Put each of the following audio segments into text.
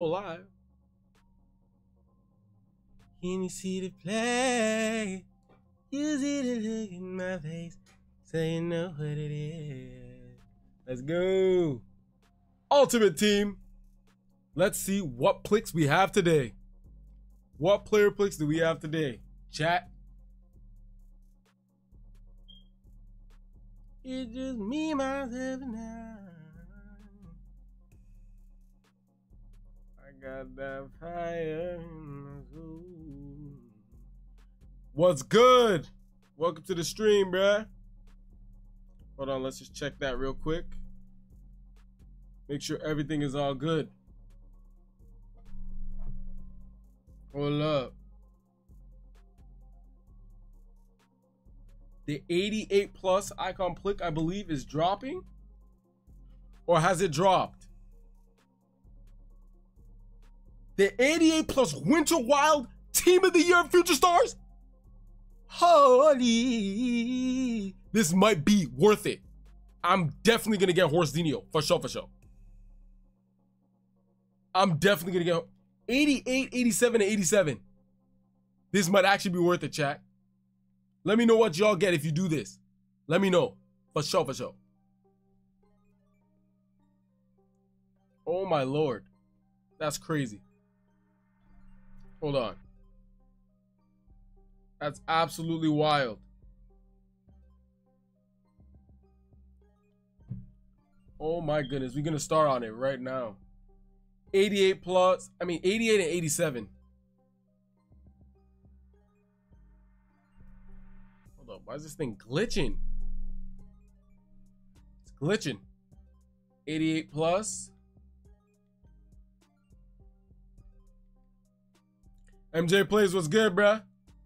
alive. Can you see the play? You see the look in my face, so you know what it is. Let's go. Ultimate team. Let's see what plicks we have today. What player plicks do we have today? Chat. It's just me, myself, and I. got that fire in. What's good? Welcome to the stream, bruh. Hold on, let's just check that real quick. Make sure everything is all good. Hold up. The 88 plus icon click, I believe, is dropping. Or has it dropped? The 88 plus Winter Wild Team of the Year Future Stars? Holy. This might be worth it. I'm definitely going to get Horse Dino. For sure, for sure. I'm definitely going to get 88, 87, and 87. This might actually be worth it, chat. Let me know what y'all get if you do this. Let me know. For sure, for sure. Oh my lord. That's crazy. Hold on. That's absolutely wild. Oh my goodness. We're to start on it right now. 88 plus, I mean 88 and 87. Hold up, why is this thing glitching? It's glitching. 88 plus. MJ plays what's good, bruh.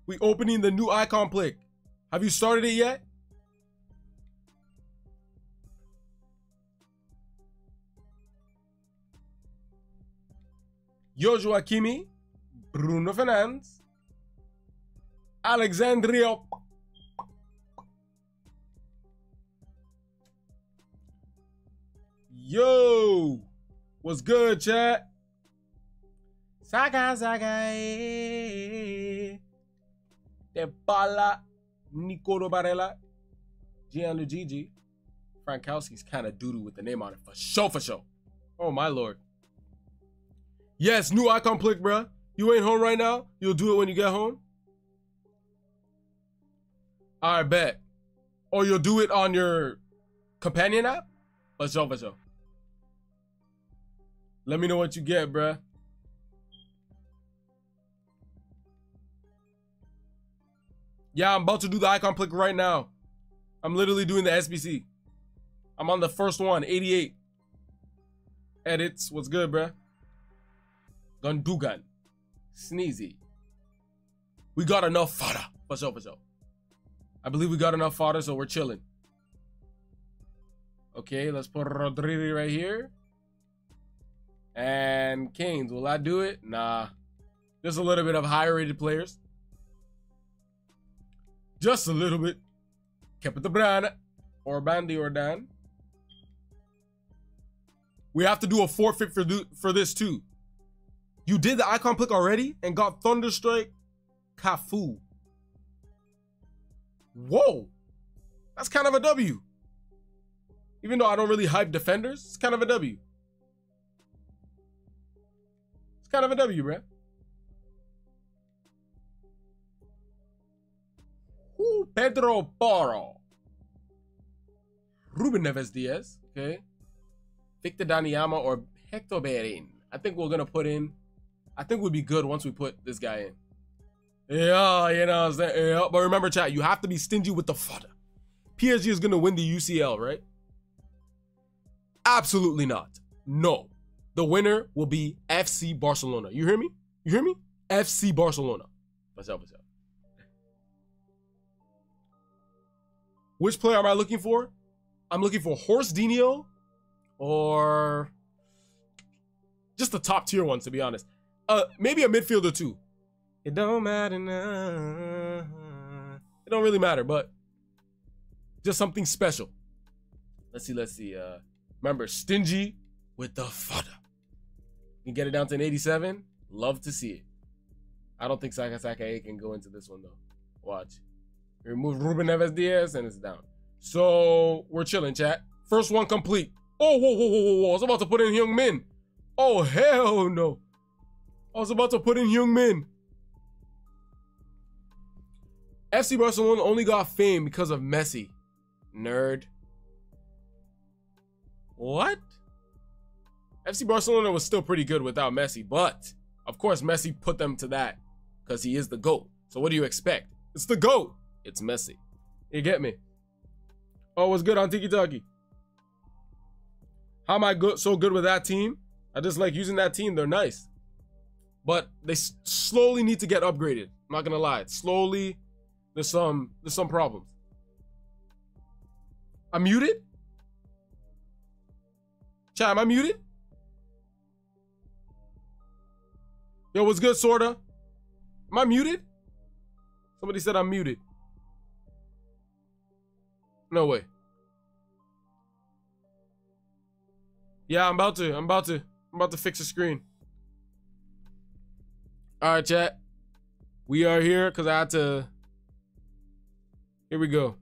We opening the new icon plick. Have you started it yet? Joshua Kimi, Bruno Fernandes, Alexandria. Yo, what's good, chat? Saga, saga, eh. De Bala, Nicolo Barella, Gianluigi. Frankowski's kind of doo-doo with the name on it for sure, for sure. Oh, my lord. Yes, new icon click, bruh. You ain't home right now? You'll do it when you get home? I bet. Or you'll do it on your companion app? For sure, for sure. Let me know what you get, bruh. Yeah, I'm about to do the icon click right now. I'm literally doing the SBC. I'm on the first one, 88. Edits. What's good, bruh? Gundogan. Sneezy. We got enough fodder. For sure, for sure. I believe we got enough fodder, so we're chilling. Okay, let's put Rodriguez right here. And Canes, will I do it? Nah. Just a little bit of higher rated players. Just a little bit. Kept the brand. Or Bandy or Dan. We have to do a forfeit for, for this too. You did the icon plick already and got Thunderstrike Cafu. Whoa. That's kind of a W. Even though I don't really hype defenders, it's kind of a W. It's kind of a W, bruh. Ooh, Pedro Porro. Ruben Neves Diaz. Okay. Victor Danyama or Hector Bellerin. I think we're going to put in I think we'd be good once we put this guy in. Yeah, you know what I'm saying? Yeah, but remember, chat, you have to be stingy with the fodder. PSG is going to win the UCL, right? Absolutely not. No. The winner will be FC Barcelona. You hear me? You hear me? FC Barcelona. What's up, what's up? Which player am I looking for? I'm looking for Horst Dino or just the top tier ones, to be honest uh, maybe a midfielder too. It don't matter now. It don't really matter, but just something special. Let's see, let's see. Uh, remember, stingy with the fodder. You get it down to an 87. Love to see it. I don't think Saka Saka A can go into this one though. Watch. Remove Ruben Neves Diaz and it's down. So we're chilling, chat. First one complete. Oh, whoa, whoa, whoa, whoa, whoa. I was about to put in Young Min. Oh, hell no. I was about to put in Young Min. FC Barcelona only got fame because of Messi. Nerd. What? FC Barcelona was still pretty good without Messi, but of course Messi put them to that because he is the GOAT. So what do you expect? It's the GOAT. It's messy. You get me? Oh, what's good on Tiki Taki? How am I good so good with that team? I just like using that team. They're nice. But they slowly need to get upgraded. I'm not gonna lie. Slowly, there's some there's some problems. I'm muted? Chat, am I muted? Yo, what's good, sorta? Am I muted? Somebody said I'm muted. No way. Yeah, I'm about to. I'm about to. I'm about to fix the screen. All right, chat. We are here because I had to. Here we go.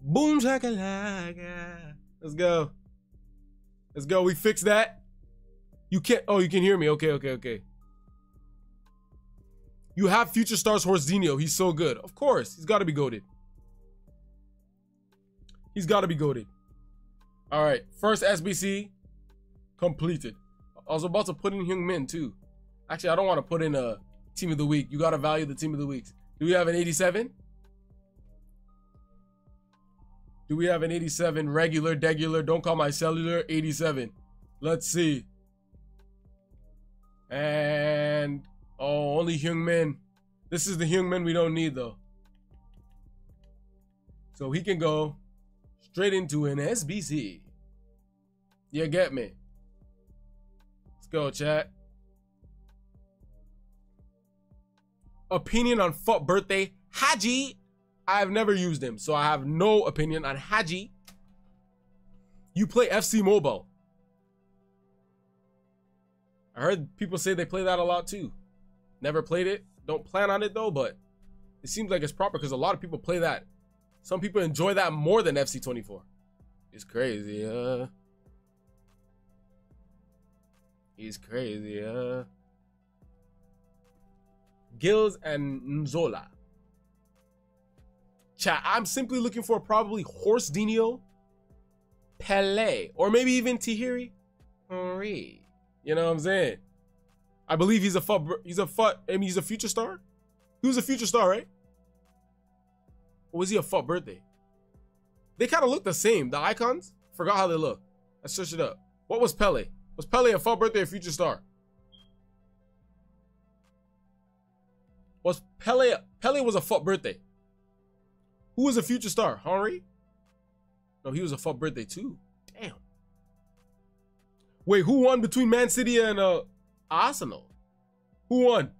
Boom shakalaka. Let's go. Let's go. We fixed that. You can't. Oh, you can hear me. Okay, okay, okay. You have future stars Jorginho. He's so good. Of course, he's got to be goaded. He's got to be goaded. All right, first SBC completed. I was about to put in Hyung Min too. Actually, I don't want to put in a team of the week. You got to value the team of the weeks. Do we have an 87? Do we have an 87 regular, degular, don't call my cellular 87? Let's see. And oh, only Hyungmin. This is the Hyungmin we don't need though. So he can go straight into an SBC. You get me? Let's go, chat. Opinion on FUT Birthday Hagi. I've never used him, so I have no opinion on Hagi. You play FC Mobile. I heard people say they play that a lot too. Never played it. Don't plan on it though, but it seems like it's proper because a lot of people play that. Some people enjoy that more than FC24. It's crazy, uh. He's crazy, uh. Gills and Nzola. Chat, I'm simply looking for probably Horse Dino, Pele, or maybe even Tahiri. You know what I'm saying? I believe he's a fu- he's a fu- I mean he's a future star. He was a future star, right? Or was he a FUT Birthday? They kind of look the same. The icons, forgot how they look. Let's search it up. What was Pele? Was Pele a FUT Birthday or future star? Was Pele Pele was a FUT Birthday? Who was a future star? Henry? No, he was a FUT Birthday too. Damn. Wait, who won between Man City and uh Arsenal? Who won?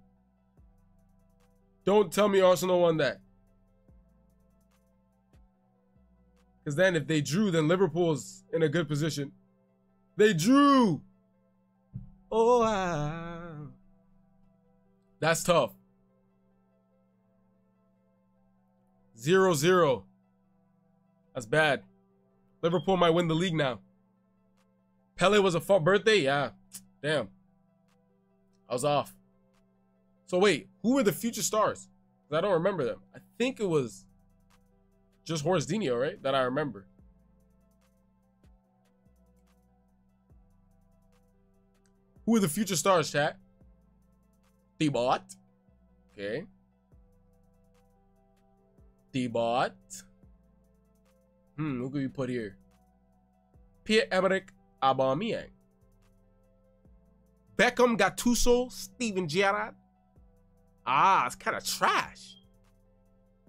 Don't tell me Arsenal won that. Because then if they drew, then Liverpool's in a good position. They drew. Oh, wow. That's tough. Zero zero. That's bad. Liverpool might win the league now. Pele was a FUT Birthday? Yeah. Damn. I was off. So wait, who were the future stars? I don't remember them. I think it was just Horace Dino, right? That I remember. Who are the future stars, chat? T-Bot. Okay. T-Bot. Hmm, who could we put here? Pierre-Emerick Aubameyang. Beckham, Gattuso, Steven Gerrard. Ah, it's kind of trash.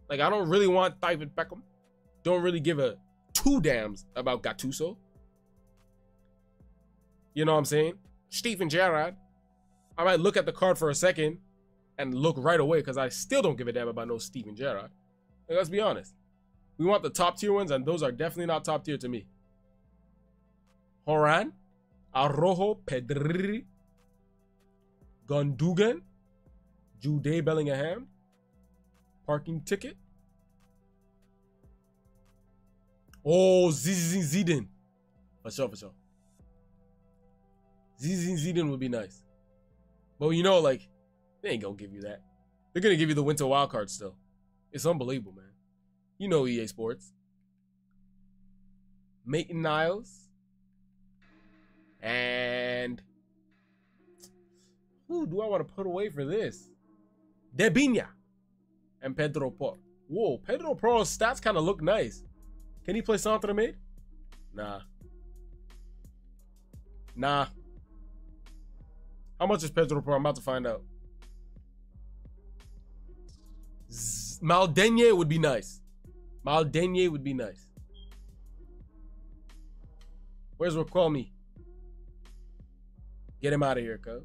Like, I don't really want David Beckham. Don't really give a two dams about Gattuso. You know what I'm saying? Steven Gerrard. I might look at the card for a second and look right away because I still don't give a damn about no Steven Gerrard. Like, let's be honest. We want the top tier ones, and those are definitely not top tier to me. Horan, Arrojo Pedri, Gundogan, Jude Bellingham, parking ticket. Oh, Zizin Zidane. For sure, for sure. Zizin Zidane would be nice. But you know, like, they ain't gonna give you that. They're gonna give you the winter wild card still. It's unbelievable, man. You know EA Sports. Maitland Niles. And who do I want to put away for this? Debinha and Pedro Porro. Whoa, Pedro Porro's stats kind of look nice. Can he play centre mid? Nah. Nah. How much is Pedro Porro? I'm about to find out. Z- Maldenier would be nice. Maldenier would be nice. Where's Riquelme? Get him out of here, cuz.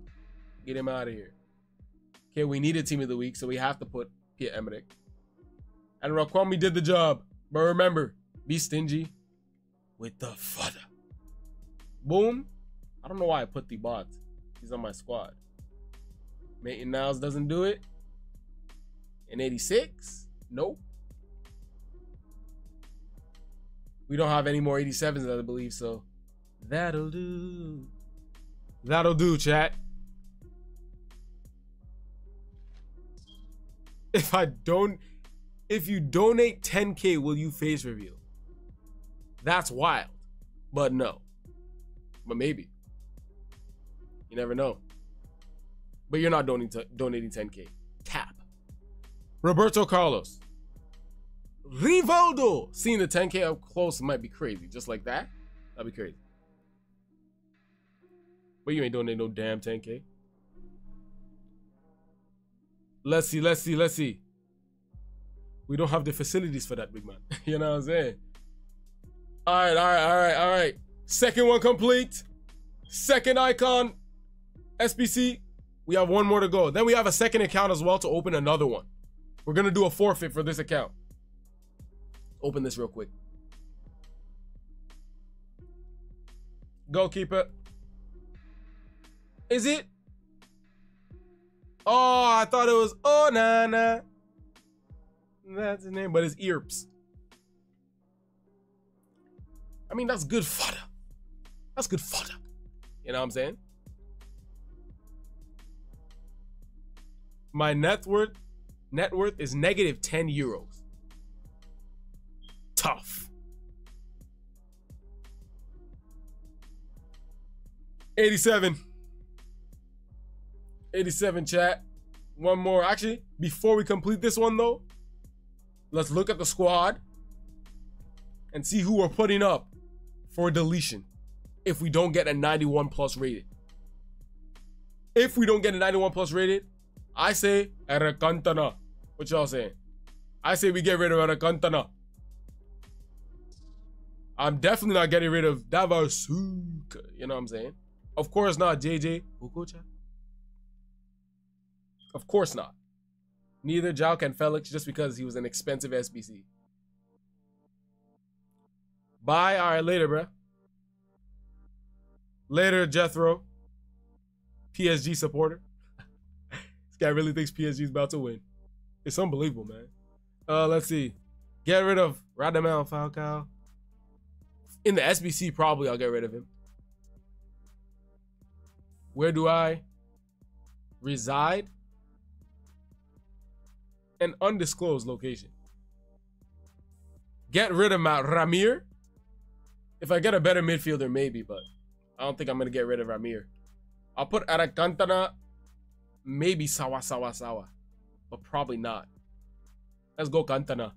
Get him out of here. Okay, we need a team of the week, so we have to put Pierre Emerick. And Riquelme did the job. But remember, be stingy with the fodder. Boom. I don't know why I put the bot. He's on my squad. Maitland Niles doesn't do it. In 86? Nope. We don't have any more 87s, I believe, so that'll do. That'll do, chat. If I don't, if you donate 10k, will you face reveal? That's wild, but no, but maybe. You never know. But you're not donating donating 10k. Cap. Roberto Carlos. Rivaldo. Seeing the 10k up close might be crazy. Just like that, that'd be crazy. But you ain't donating no damn 10k. Let's see, let's see, let's see. We don't have the facilities for that, big man. you know what I'm saying? All right, all right, all right, all right. Second one complete. Second icon, SBC. We have one more to go. Then we have a second account as well to open another one. We're gonna do a forfeit for this account. Open this real quick. Goalkeeper. Is it? Oh, I thought it was Oh Nana. That's his name, but it's Earps. I mean, that's good fodder. That's good fodder. You know what I'm saying? My net worth, net worth is negative 10 euros. Tough. 87. 87 chat. One more. Actually, before we complete this one though, let's look at the squad and see who we're putting up for deletion if we don't get a 91 plus rated. If we don't get a 91 plus rated, I say Eric Cantona. What y'all saying? I say we get rid of Eric Cantona. I'm definitely not getting rid of Davasuk. You know what I'm saying? Of course not, JJ. Okocha. Of course not. Neither João and Felix just because he was an expensive SBC. Bye. All right, later, bro. Later, Jethro. PSG supporter. this guy really thinks PSG is about to win. It's unbelievable, man. Uh, let's see. Get rid of Radamel Falcao. In the SBC, probably I'll get rid of him. Where do I reside? An undisclosed location. Get rid of my Ramir. If I get a better midfielder, maybe, but I don't think I'm gonna get rid of Ramir. I'll put Eric Cantona, maybe Sawa Sawa Sawa, but probably not. Let's go Cantona.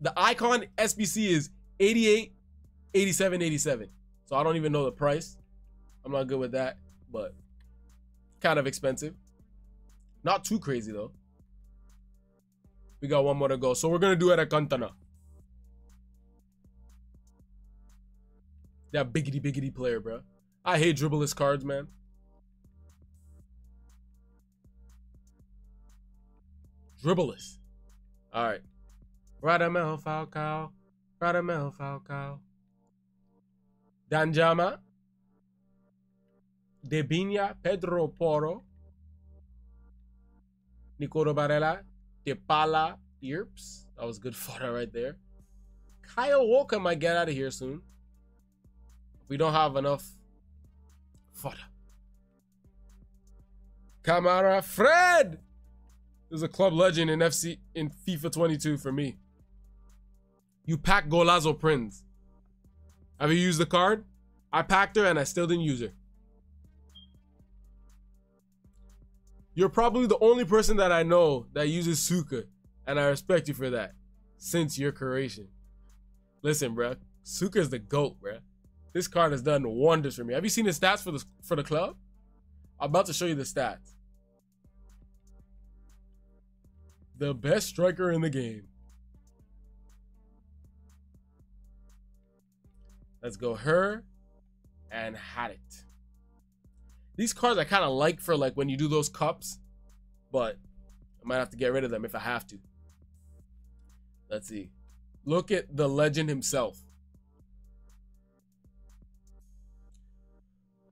The icon SBC is 88, 87, 87. So I don't even know the price. I'm not good with that, but kind of expensive. Not too crazy though. We got one more to go. So we're gonna do it at Cantona. That biggity biggity player, bro. I hate dribbleless cards, man. Dribbleless. All right. Radamel Falcao. Radamel Falcao. Danjama, Debinha, Pedro Porro, Nicolo Barella, Depala, Earps. That was good fodder right there. Kyle Walker might get out of here soon. We don't have enough fodder. Camara Fred is a club legend in FC in FIFA 22 for me. You pack Golazo Prince. Have you used the card? I packed her and I still didn't use her. You're probably the only person that I know that uses Suka, and I respect you for that since your creation. Listen, bro, is the goat, bro. This card has done wonders for me. Have you seen the stats for the for the club? I'm about to show you the stats. The best striker in the game. Let's go her and had it. These cards I kind of like for like when you do those cups, but I might have to get rid of them if I have to. Let's see. Look at the legend himself.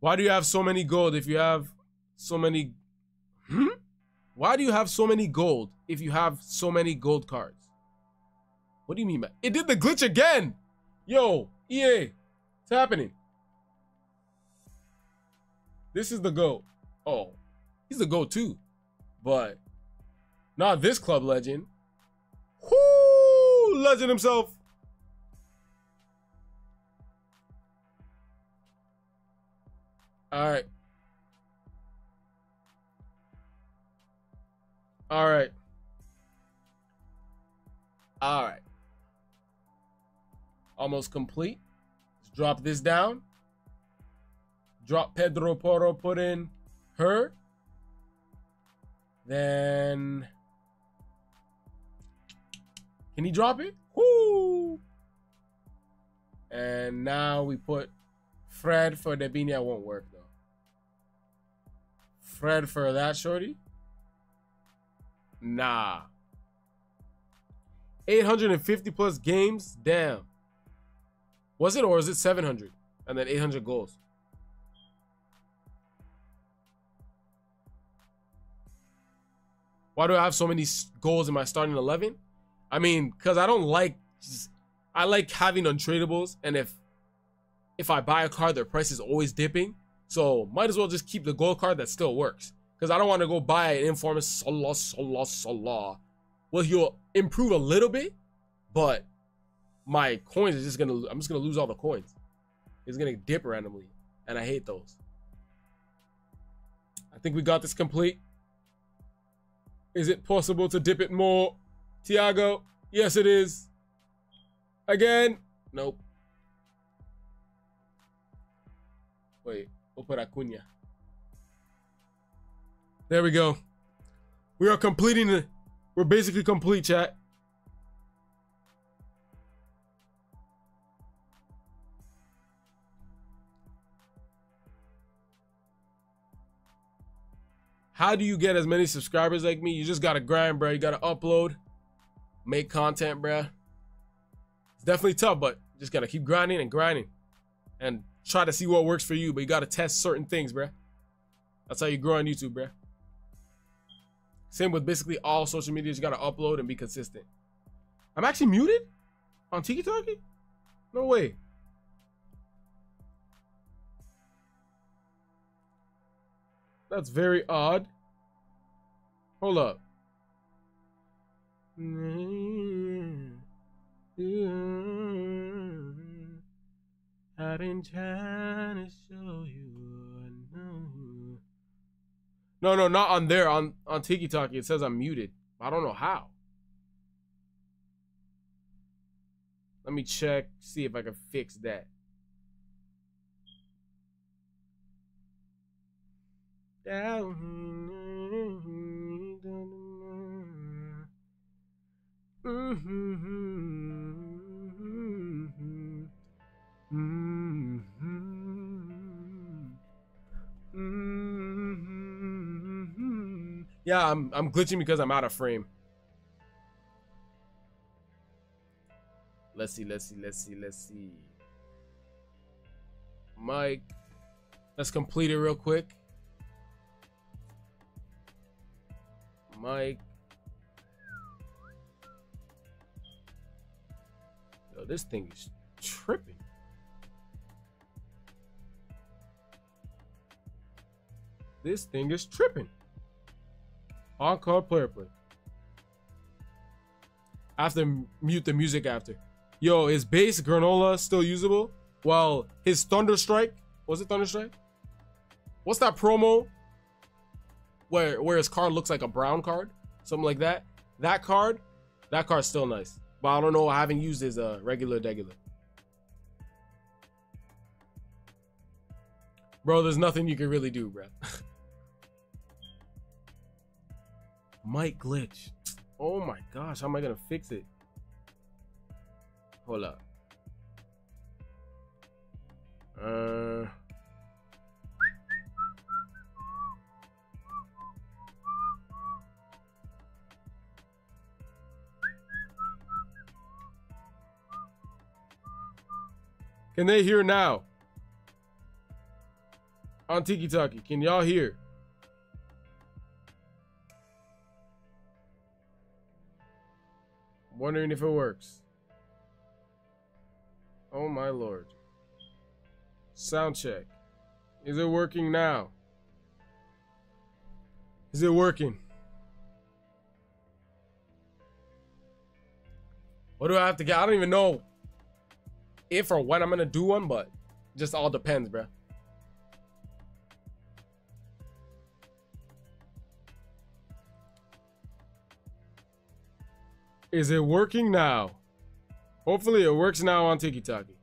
Why do you have so many gold if you have so many... Hmm? Why do you have so many gold if you have so many gold cards? What do you mean, man? It did the glitch again! Yo, EA, it's happening? This is the GOAT. Oh, he's the GOAT too. But not this club legend. Whoo! Legend himself. All right. All right. All right. Almost complete Let's drop this down. Drop Pedro Porro, put in her. Then can he drop it? Woo! And now we put Fred for Debinha won't work though. Fred for that shorty? Nah. 850 plus games? Damn. Was it or is it 700 and then 800 goals? Why do I have so many goals in my starting 11? I mean, because I don't like, just, I like having untradables. And if if I buy a card, their price is always dipping. So might as well just keep the gold card that still works. Because I don't want to go buy an informer Salah, Salah, Salah. Well, he'll improve a little bit, but my coins are just gonna I'm just gonna lose all the coins. It's gonna dip randomly. And I hate those. I think we got this complete. Is it possible to dip it more? Tiago? Yes, it is. Again? Nope. Wait, Opera Cunha. There we go. We are completing the. We're basically complete, chat. How do you get as many subscribers like me? You just gotta grind, bro. You gotta upload, make content, bro. It's definitely tough, but just gotta keep grinding and grinding and try to see what works for you. But you gotta test certain things, bro. That's how you grow on YouTube, bro. Same with basically all social media. You gotta upload and be consistent. I'm actually muted on Tiki Talkie? No way. That's very odd. Hold up. I've been trying to show you I know. No, no, not on there. On on Tiki Talkie, it says I'm muted. I don't know how. Let me check, see if I can fix that. Mm-hmm. Yeah, I'm I'm glitching because I'm out of frame. Let's see, let's see, let's see, let's see. Mike. Let's complete it real quick. Mike. This thing is tripping. This thing is tripping. On-call player play. After mute the music after. Yo, is base granola still usable? Well, his Thunderstrike, was it Thunderstrike? What's that promo? Where where his card looks like a brown card? Something like that. That card, that card's still nice. But I don't know, I haven't used his uh, regular regular. Bro, there's nothing you can really do, bro. Might glitch. Oh my gosh, how am I gonna fix it? Hold up. Uh Can they hear now? On Tiki Taki, can y'all hear? Wondering if it works. Oh my lord. Sound check. Is it working now? Is it working? What do I have to get? I don't even know if or when I'm gonna do one, but just all depends, bro. Is it working now? Hopefully it works now on Tiki Taki.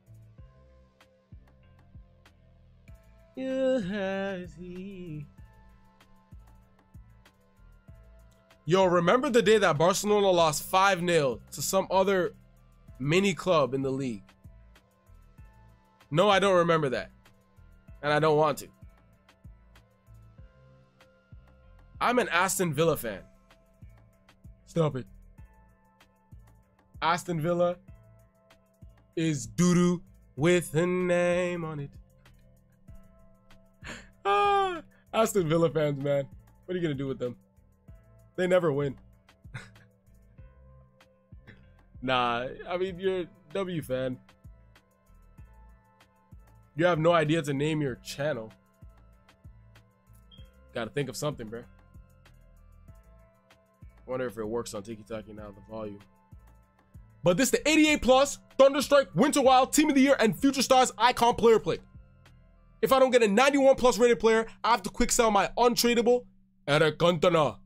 Yo, remember the day that Barcelona lost 5-0 to some other mini club in the league? No, I don't remember that. And I don't want to. I'm an Aston Villa fan. Stop it. Aston Villa is doodoo with a name on it. ah, Aston Villa fans, man. What are you going to do with them? They never win. nah, I mean, you're a W fan. You have no idea to name your channel. Gotta think of something, bro. Wonder if it works on Tiki Taki now, the volume. But this the 88 plus Thunderstrike, Winter Wild, Team of the Year, and Future Stars Icon Player Play. If I don't get a 91 plus rated player, I have to quick sell my untradeable Eric Cantona.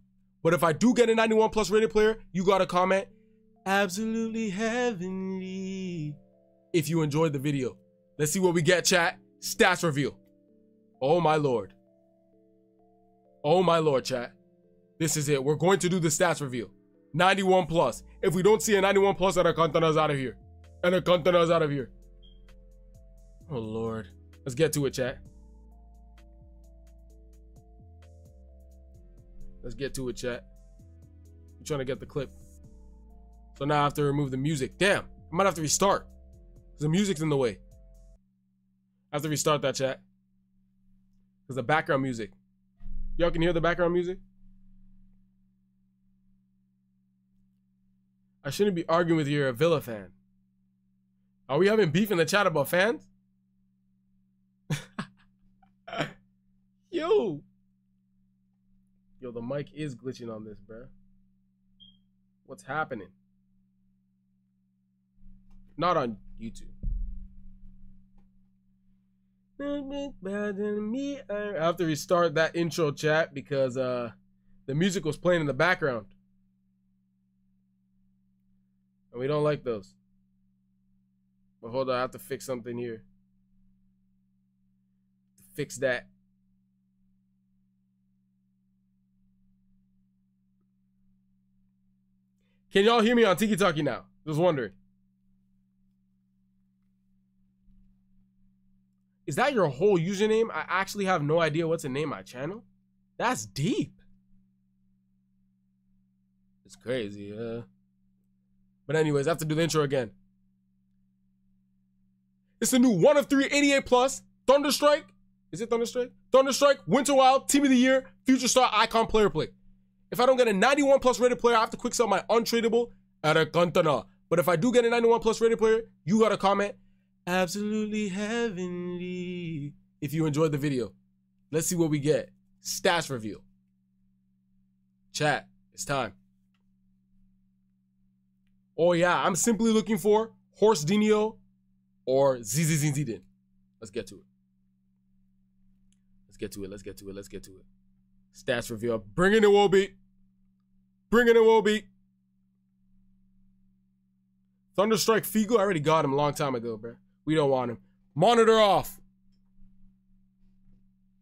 But if I do get a 91 plus rated player, you gotta comment absolutely heavenly if you enjoyed the video. Let's see what we get, chat. Stats reveal. Oh my lord. Oh my lord, chat. This is it. We're going to do the stats reveal. 91 plus. If we don't see a 91 plus, Cantona's out of here. Eric Cantona's out of here. Oh lord. Let's get to it, chat. Let's get to it, chat. I'm trying to get the clip. So now I have to remove the music. Damn, I might have to restart. The music's in the way. I have to restart that chat. Because the background music. Y'all can hear the background music? I shouldn't be arguing with you. You're a Villa fan. Are we having beef in the chat about fans? Yo. Yo, the mic is glitching on this, bro. What's happening? Not on YouTube. I have to restart that intro chat because uh the music was playing in the background. And we don't like those. But hold on, I have to fix something here. Fix that. Can y'all hear me on Tiki Taki now? Just wondering. Is that your whole username? I actually have no idea what to name my channel. That's deep. It's crazy, yeah. But anyways, I have to do the intro again. It's the new one of three 88 plus Thunderstrike. Is it Thunderstrike? Thunderstrike, Winter Wild, Team of the Year, Future Star, Icon Player Play. If I don't get a 91 plus rated player, I have to quick sell my untradeable Eric Cantona. But if I do get a 91 plus rated player, you got to comment absolutely heavenly if you enjoyed the video. Let's see what we get. Stats reveal. Chat, it's time. Oh yeah, I'm simply looking for Horse Dinio or Zizizizidin. Let's get to it. Let's get to it. Let's get to it. Let's get to it. Stats reveal. Bring in Iwobi. Bring in Iwobi. Thunderstrike Figo. I already got him a long time ago, bro. We don't want him. Monitor off.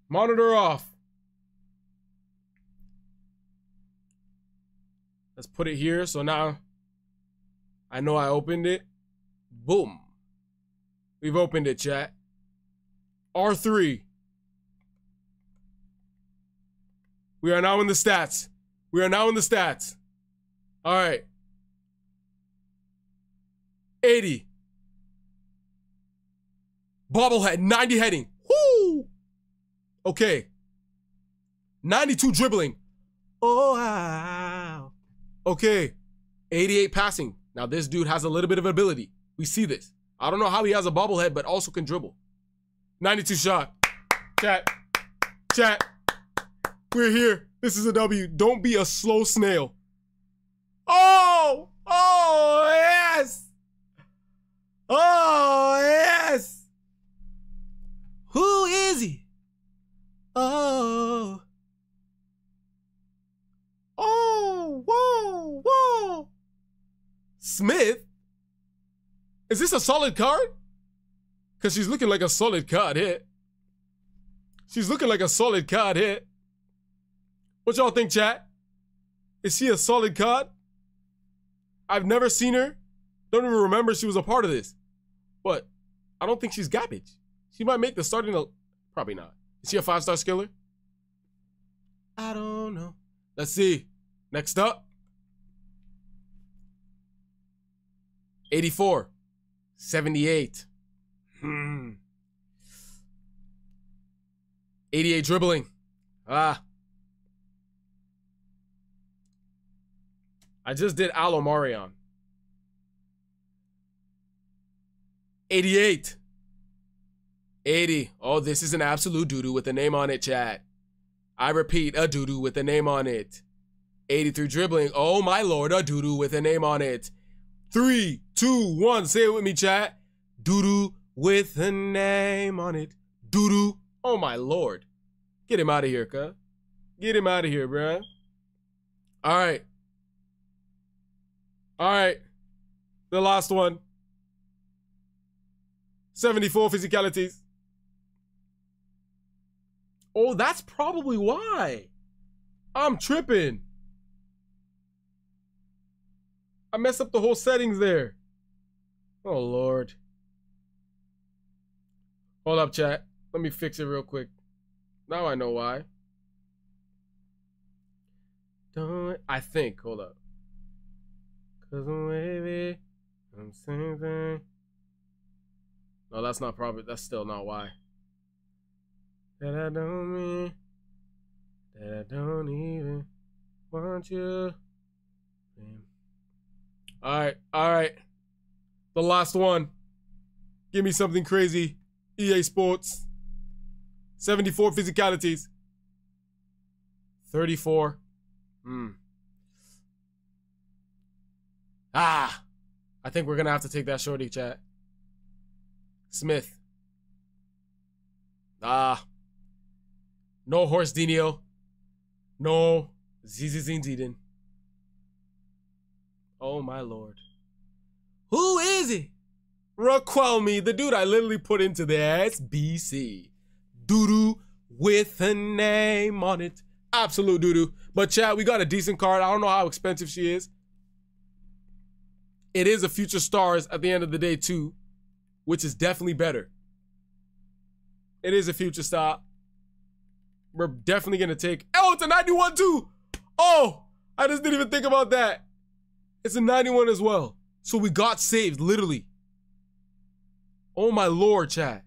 Monitor off. Let's put it here. So now I know I opened it. Boom. We've opened it, chat. R3. We are now in the stats. We are now in the stats. All right. 80. Bobblehead, 90 heading. Woo! Okay. 92 dribbling. Oh, wow. Okay. 88 passing. Now, this dude has a little bit of ability. We see this. I don't know how he has a bobblehead, but also can dribble. 92 shot. Chat. Chat. We're here. This is a W. Don't be a slow snail. Oh! Oh, yes! Oh, yes! Who is he? Oh. Oh, whoa, whoa. Smith? Is this a solid card? Because she's looking like a solid card hit. She's looking like a solid card hit. What y'all think, chat? Is she a solid card? I've never seen her. Don't even remember she was a part of this. But I don't think she's garbage. She might make the starting. Probably not. Is she a five star skiller? I don't know. Let's see. Next up 84, 78. Hmm. 88 dribbling. Ah. I just did Alo Marion. 88. 80. Oh, this is an absolute doo-doo with a name on it, chat. I repeat, a doo-doo with a name on it. 83 dribbling. Oh my lord, a doo-doo with a name on it. Three, two, one. Say it with me, chat. Doo-doo with a name on it. Doo-doo. Oh my lord. Get him out of here, cuz. Get him out of here, bruh. All right. All right. The last one. 74 physicalities. Oh, that's probably why. I'm tripping. I messed up the whole settings there. Oh, Lord. Hold up, chat. Let me fix it real quick. Now I know why. Don't I think. Hold up. Cause maybe I'm saying No, that's not probably. That's still not why. That I don't mean. That I don't even want you. All right, all right. The last one. Give me something crazy. EA Sports. 74 physicalities. 34. Hmm. Ah. I think we're going to have to take that shorty chat. Smith. Ah. No Horse Dinio. No Zizizindiden. Oh my lord. Who is he? Riquelme, the dude I literally put into the SBC. Doodoo with a name on it. Absolute doodoo. But chat, we got a decent card. I don't know how expensive she is. It is a future stars at the end of the day too, which is definitely better. It is a future star. We're definitely gonna take. Oh, it's a 91 too. Oh, I just didn't even think about that. It's a 91 as well. So we got saved, literally. Oh my lord, chat.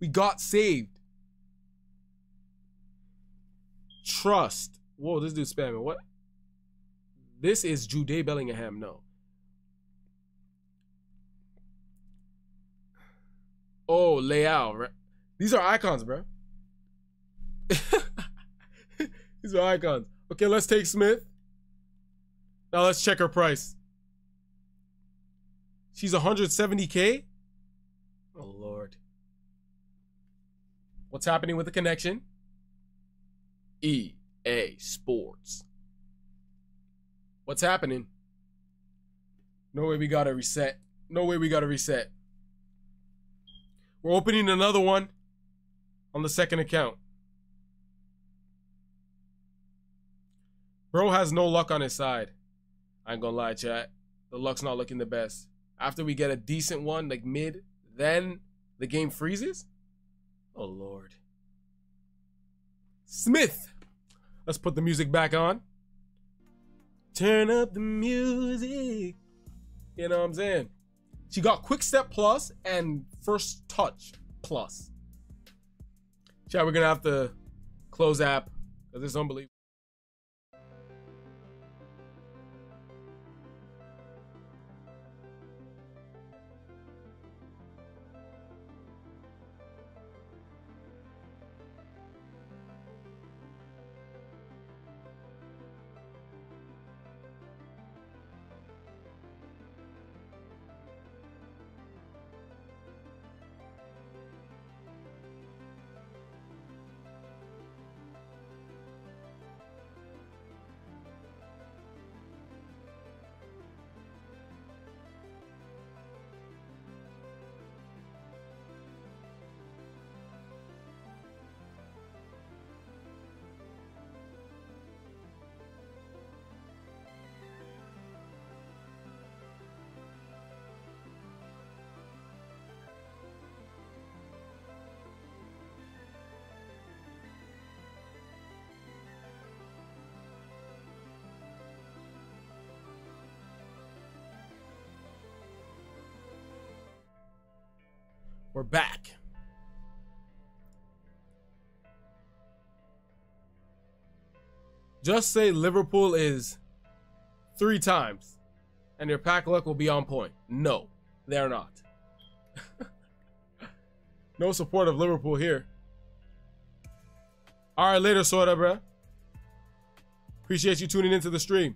We got saved. Trust. Whoa, this dude spamming. What? This is Jude Bellingham. No. Oh, layout. Right? These are icons, bro. These are icons. Okay, let's take Smith. Now let's check her price. She's 170k. Oh lord. What's happening with the connection? EA Sports. What's happening? No way we gotta reset. No way we gotta reset. We're opening another one on the second account. Bro has no luck on his side. I ain't gonna lie, chat. The luck's not looking the best. After we get a decent one, like mid, then the game freezes? Oh, Lord. Smith! Let's put the music back on. Turn up the music. You know what I'm saying? She got Quick Step Plus and First Touch Plus. Chat, we're gonna have to close app because it's unbelievable. Just say Liverpool is three times and your pack luck will be on point. No, they're not. no support of Liverpool here. All right, later, sorta, bruh. Appreciate you tuning into the stream.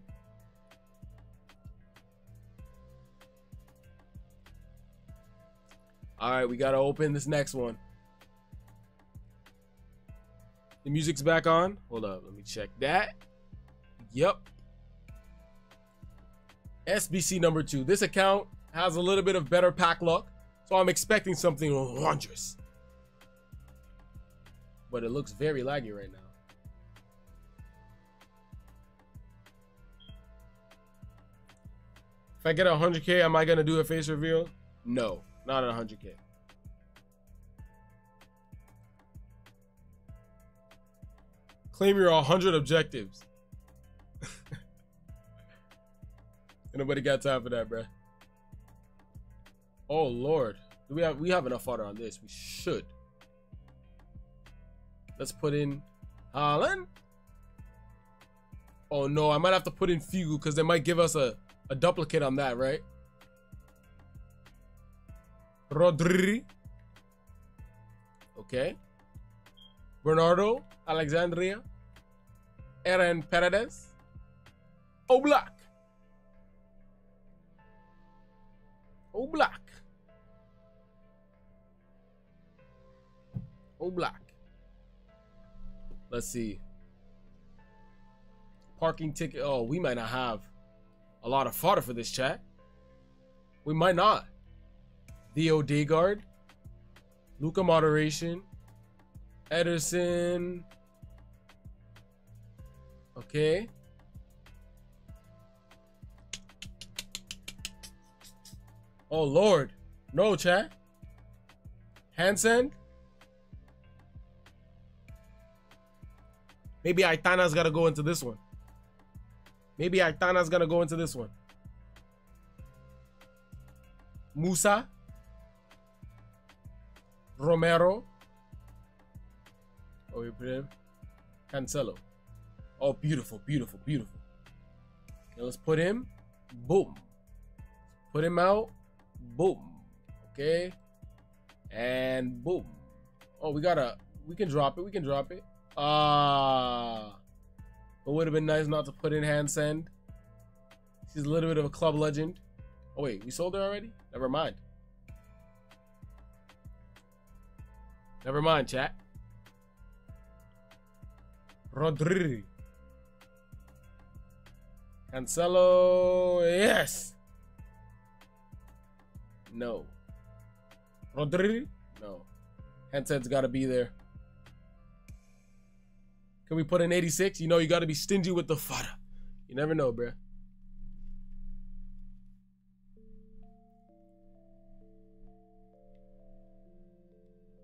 All right, we gotta open this next one. The music's back on. Hold up, let me check that. Yep. SBC number two. This account has a little bit of better pack luck, so I'm expecting something wondrous. But it looks very laggy right now. If I get a 100k, am I gonna do a face reveal? No. Not at 100K. Claim your 100 objectives. nobody got time for that, bruh. Oh lord. Do we have we have enough fodder on this? We should. Let's put in Haaland. Oh no, I might have to put in Figo because they might give us a, a duplicate on that, right? Rodri. Okay. Bernardo, Alexandria, Aaron Paredes, Oblak. Oblak. Oblak. Let's see. Parking ticket. Oh, we might not have a lot of fodder for this chat. We might not. the Odegaard, Luca Moderation, Ederson. Okay. Oh Lord. No, chat. Hansen. Maybe Aitana's gotta go into this one. Maybe Aitana's gonna go into this one. Musa. Romero, Where we put him? Cancelo. Oh, beautiful, beautiful, beautiful. Now let's put him. Boom. Put him out. Boom. Okay. And boom. Oh, we gotta. We can drop it. We can drop it. Ah. It would have been nice not to put in Hansen. She's a little bit of a club legend. Oh wait, we sold her already? Never mind. Never mind, chat. Rodri. Cancelo, yes. No. Rodri? No. Headset's got to be there. Can we put in 86? You know you got to be stingy with the fodder. You never know, bruh.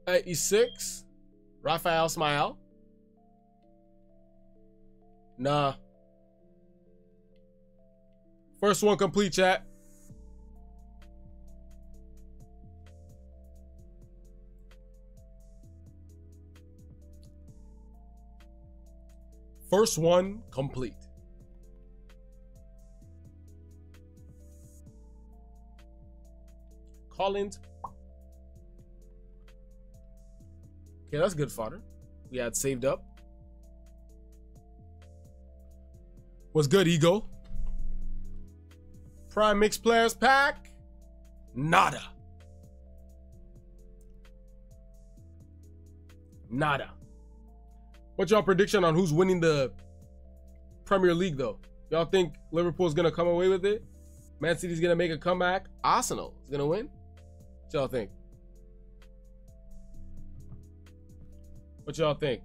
Eighty-six. Raphael Smile. Nah. First one complete, chat. First one complete. Collins. Okay, that's good fodder. We had saved up. What's good, Ego? Prime Mix Players Pack? Nada. Nada. What's y'all prediction on who's winning the Premier League though? Y'all think Liverpool's gonna come away with it? Man City's gonna make a comeback? Arsenal is gonna win? What y'all think? What y'all think?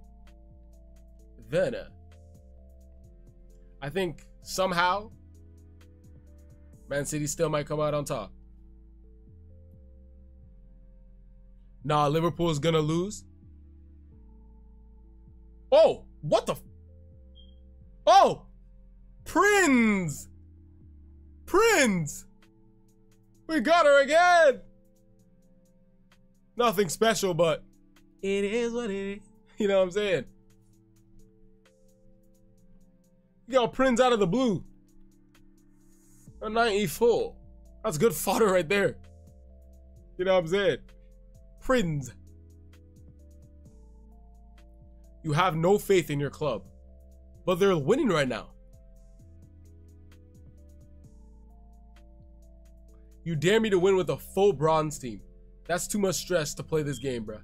Werner. I think somehow Man City still might come out on top. Nah, Liverpool's gonna lose. Oh, what the? oh, Prince. Prince. We got her again. Nothing special, but it is what it is. You know what I'm saying? You got Prince out of the blue. A 94. That's good fodder right there. You know what I'm saying? Prince. You have no faith in your club. But they're winning right now. You dare me to win with a full bronze team. That's too much stress to play this game, bruh.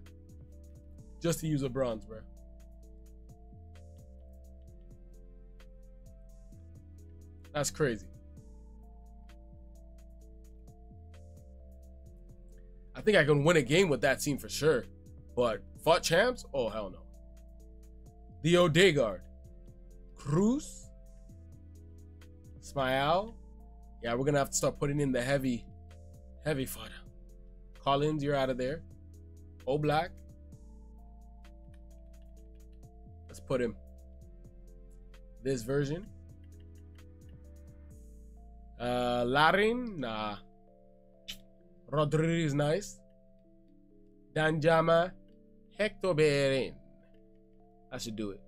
Just to use a bronze, bruh. That's crazy. I think I can win a game with that team for sure. But FUT champs? Oh, hell no. The Odegaard. Cruz. Smile. Yeah, we're going to have to start putting in the heavy, heavy fodder. Collins, you're out of there. Oblak. Let's put him. This version. Uh, Larin, nah. Rodri is nice. Danjuma, Hector Bellerin. I should do it.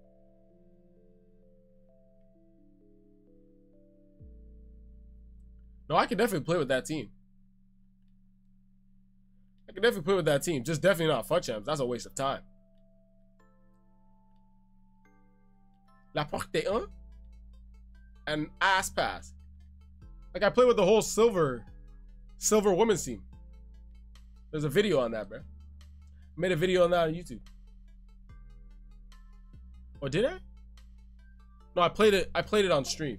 No, I can definitely play with that team. I can definitely play with that team. Just definitely not FUT champs. That's a waste of time. Laporte 1 and ass pass. Like I play with the whole silver silver women's team. There's a video on that, bro. I made a video on that on YouTube. Or did I? No, I played it. I played it on stream.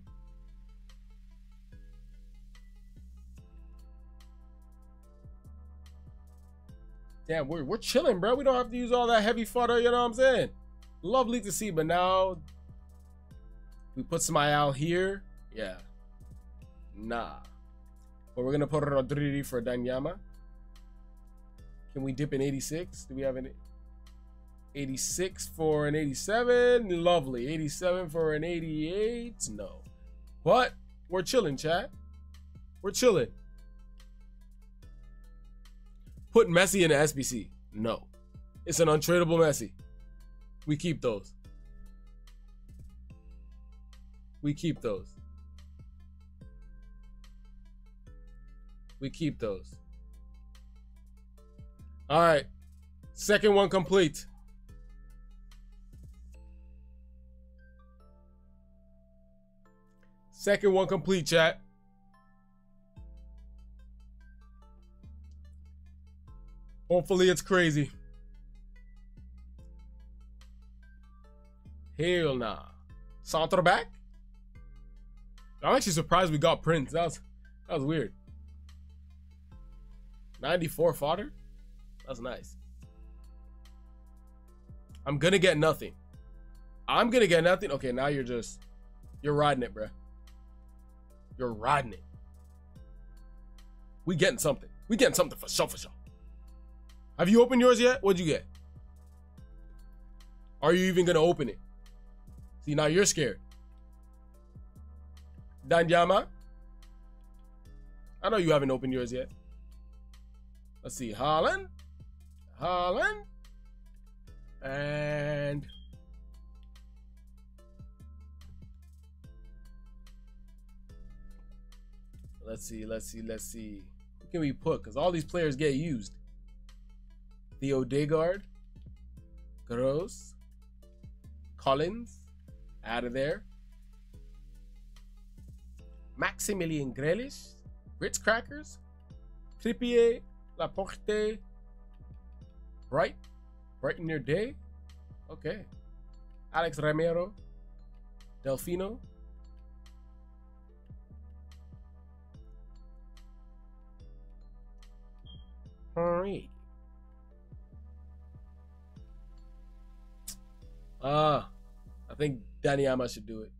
Damn, we're we're chilling, bro. We don't have to use all that heavy fodder. You know what I'm saying? Lovely to see, but now we put Smile here. Yeah. Nah. But we're gonna put Rodri for Danjuma. Can we dip in 86? Do we have an 86 for an 87? Lovely. 87 for an 88? No. But we're chilling, chat. We're chilling. Put Messi in the SBC? No. It's an untradeable Messi. We keep those. We keep those. We keep those. All right. Second one complete. Second one complete, chat. Hopefully it's crazy. Hell nah. Centre back? I'm actually surprised we got Prince. That was that was weird. 94 fodder? That's nice. I'm gonna get nothing. I'm gonna get nothing. Okay, now you're just you're riding it, bruh. You're riding it. We getting something. We getting something for sure for sure. Have you opened yours yet? What'd you get? Are you even gonna open it? See, now you're scared. Danjuma? I know you haven't opened yours yet. Let's see. Haaland. Haaland. And let's see, let's see, let's see. Who can we put? Because all these players get used. the Odegaard, Gross, Collins, out of there. Maximilian Grealish, Ritz Crackers, Trippier, Laporte, Bright, Brighten Your Day, okay. Alex Ramiro, Delfino. Alright. Ah, I think Danjuma should do it.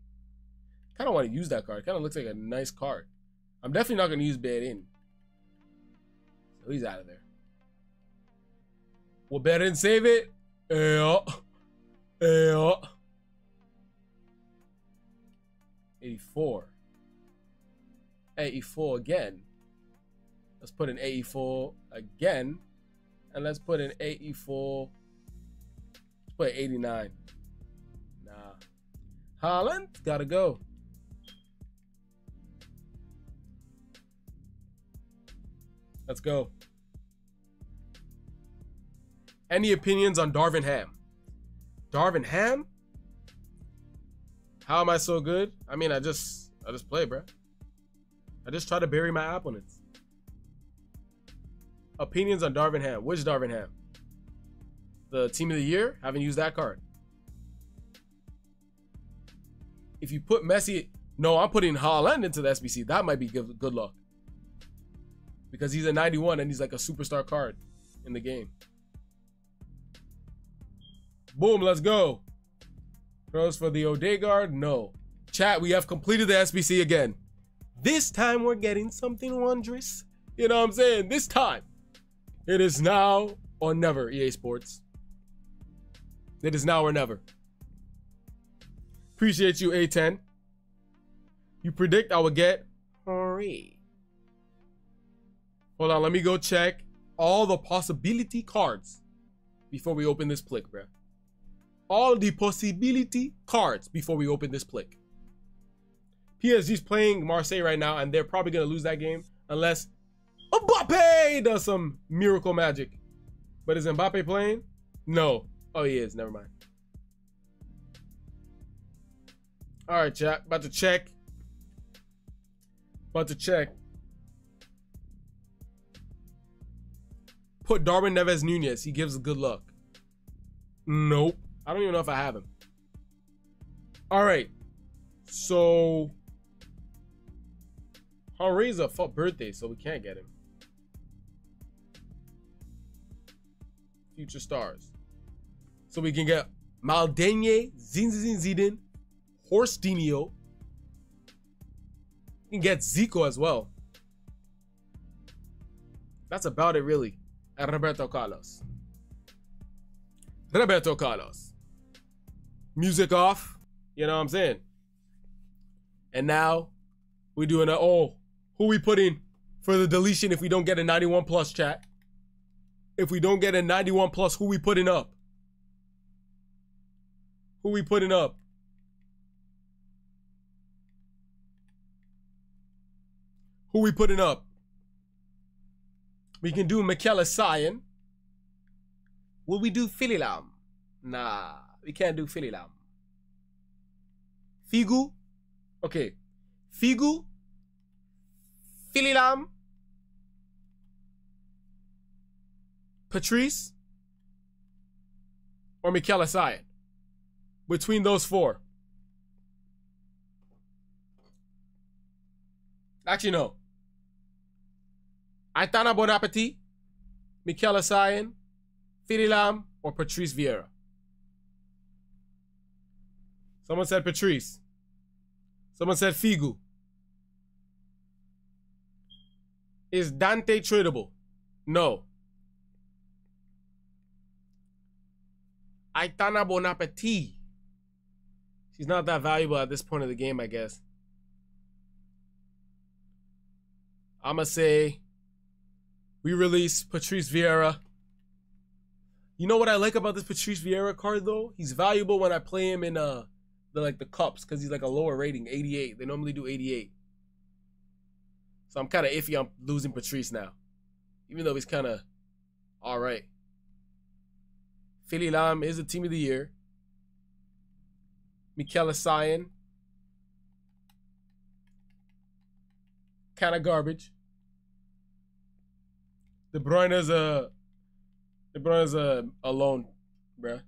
Kind of want to use that card. Kind of looks like a nice card. I'm definitely not going to use in. So he's out of there. Will Bellerin save it? Yeah. Yeah. 84. 84 again. Let's put in 84 again. And let's put in 84. Let's put 89. Haaland, gotta go. Let's go. Any opinions on Darvin Ham? Darvin Ham? How am I so good? I mean, I just I just play, bro. I just try to bury my opponents. Opinions on Darvin Ham. Which Darvin Ham? The team of the year? Haven't used that card. if you put Messi, no, I'm putting Haaland into the SBC. That might be good, good luck. Because he's a 91 and he's like a superstar card in the game. Boom, let's go. Pros for the Odegaard? No. Chat, we have completed the SBC again. This time we're getting something wondrous. You know what I'm saying? This time. It is now or never, EA Sports. It is now or never. Appreciate you, A10. You predict I will get three. Hold on, let me go check all the possibility cards before we open this plick, bro. All the possibility cards before we open this plick. PSG's playing Marseille right now, and they're probably gonna lose that game unless Mbappe does some miracle magic. But is Mbappe playing? No. Oh, he is. Never mind. All right, chat. About to check. About to check. Put Darwin Neves Nunez. He gives a good luck. Nope. I don't even know if I have him. All right. So Henry's a birthday, so we can't get him. Future stars. So we can get Maldini, Zinzin Zidane, Horst Dino. You can get Zico as well. That's about it, really. And Roberto Carlos. Roberto Carlos. Music off. You know what I'm saying? And now we're doing a oh, who we putting for the deletion if we don't get a 91 plus chat? If we don't get a 91 plus, who we putting up? Who we putting up? Who we putting up? We can do Mikel Essien. Will we do Philipp Lahm? Nah, we can't do Philipp Lahm. Figo? Okay. Figo? Philipp Lahm? Patrice? Or Mikel Essien? Between those four. Actually, no. Aitana Bonmatí, Mikel Essien, Philipp Lahm, or Patrice Vieira. Someone said Patrice. Someone said Figo. Is Dante tradable? No. Aitana Bonmatí. She's not that valuable at this point of the game, I guess. I'ma say we release Patrice Vieira. You know what I like about this Patrice Vieira card though? He's valuable when I play him in uh the like the cups because he's like a lower rating, 88. They normally do 88. So I'm kind of iffy on losing Patrice now, even though he's kind of all right. Philipp Lahm is the team of the year. Mikel Essien. Kind of garbage. De Bruyne is a De Bruyne is a alone, bruh.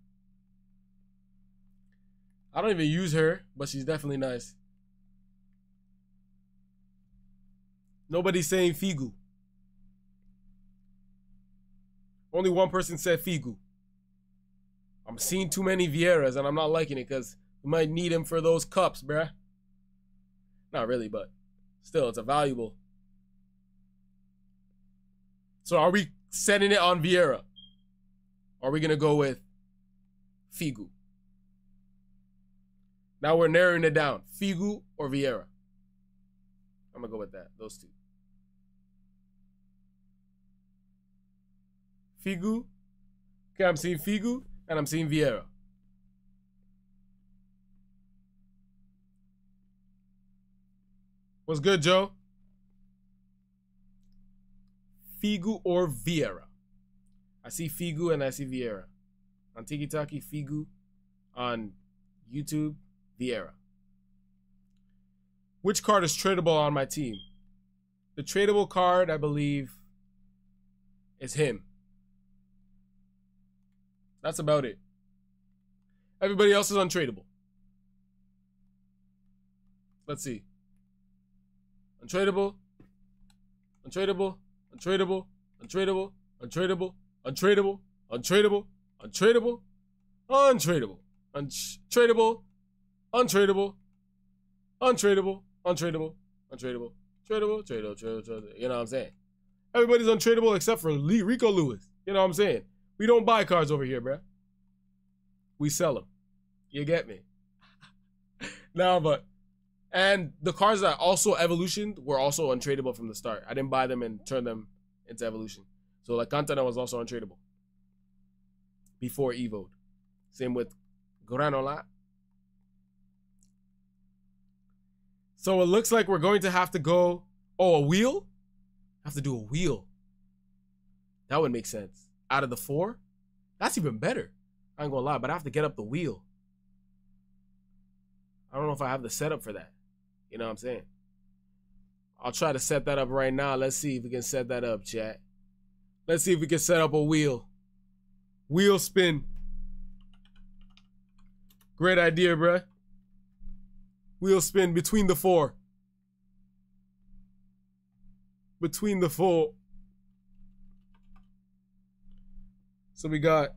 I don't even use her, but she's definitely nice. Nobody's saying Figo. Only one person said Figo. I'm seeing too many Vieiras and I'm not liking it because we might need him for those cups, bruh. Not really, but still, it's a valuable. So are we setting it on Vieira? Are we gonna go with Figo? Now we're narrowing it down. Figo or Vieira? I'm gonna go with that. Those two. Figo. Okay, I'm seeing Figo and I'm seeing Vieira. What's good, Joe? Figo or Vieira? I see Figo and I see Vieira. On Tiki Taki, Figo. On YouTube, Vieira. Which card is tradable on my team? The tradable card, I believe, is him. That's about it. Everybody else is untradeable. Let's see. Untradeable. Untradeable. Untradeable. Untradeable. Untradeable. Untradeable. Untradeable. Untradeable. Untradeable. Untradeable. Untradeable. Untradeable. Untradeable. Untradeable. Tradable. Tradable. Tradable. tradable. You know what I'm saying? Everybody's untradeable except for Lee Rico Lewis. You know what I'm saying? We don't buy cards over here, bruh. We sell them. You get me? no, but and the cards that also evolutioned were also untradeable from the start. I didn't buy them and turn them into evolution. So like Cantona was also untradeable before Evo. Same with Granola. So it looks like we're going to have to go. Oh, a wheel? Have to do a wheel. That would make sense. Out of the four, that's even better. I ain't gonna lie, but I have to get up the wheel. I don't know if I have the setup for that. You know what I'm saying? I'll try to set that up right now. Let's see if we can set that up, chat. Let's see if we can set up a wheel. Wheel spin. Great idea, bruh. Wheel spin between the four. Between the four. So we got.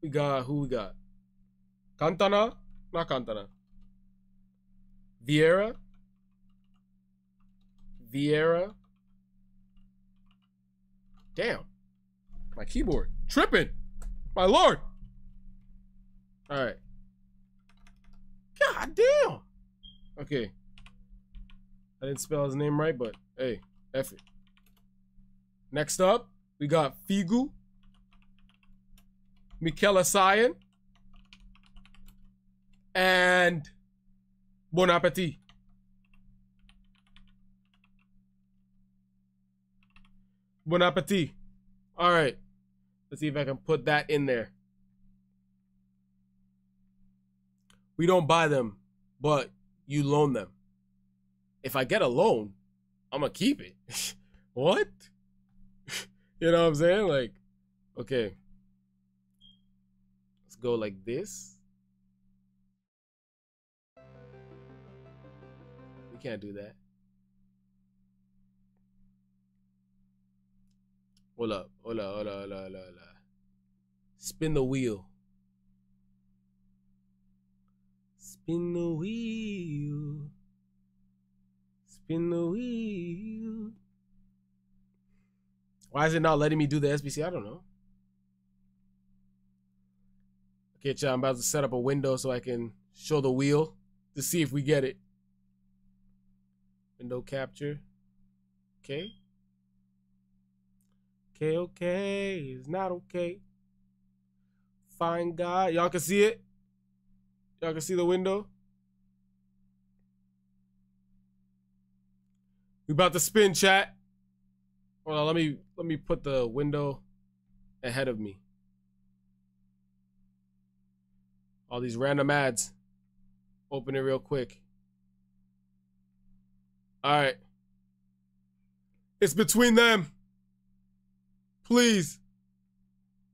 We got who we got? Cantana? Not Cantona. Vieira. Vieira. Damn. My keyboard. Tripping. My lord. All right. God damn. Okay. I didn't spell his name right, but hey, F it. Next up, we got Figo. Mikel Essien. And bon appetit. Bon appetit. All right. Let's see if I can put that in there. We don't buy them, but you loan them. If I get a loan, I'm gonna keep it. what? you know what I'm saying? Like, okay. Let's go like this. We can't do that. Hold up, hold up, hold up, hold up, hold up. Spin the wheel. Spin the wheel. Spin the wheel. Why is it not letting me do the SBC? I don't know. Okay, chat, I'm about to set up a window so I can show the wheel to see if we get it. Window capture. Okay. Okay, okay. It's not okay. Fine guy. Y'all can see it? Y'all can see the window? We about to spin, chat. Hold on, let me let me put the window ahead of me. All these random ads. Open it real quick. All right. It's between them. Please.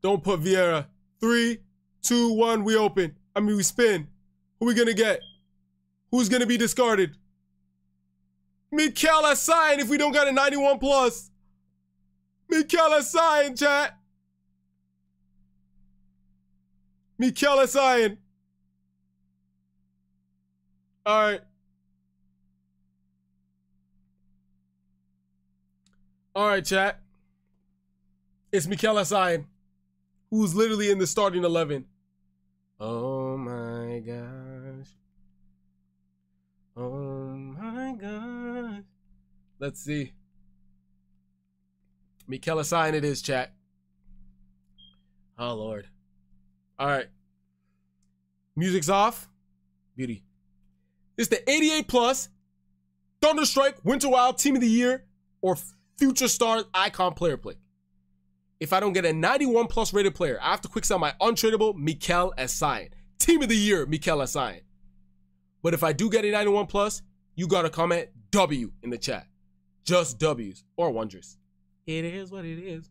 Don't put Vieira. Three, two, one, we open. I mean, we spin. Who we gonna get? Who's gonna be discarded? Mikel Essien if we don't got a 91 plus. Mikel Essien, chat. Mikel Essien. All right. All right, chat. It's Mikel Essien, who's literally in the starting 11. Oh Let's see. Mikel Essien it is, chat. Oh, Lord. All right. Music's off. Beauty. It's the 88 plus Thunderstrike Winter Wild Team of the Year or Future Star Icon Player Pick. If I don't get a 91 plus rated player, I have to quick sell my untradeable Mikel Essien. Team of the Year, Mikel Essien. But if I do get a 91 plus, you gotta comment W in the chat. Just W's or wonders. It is what it is.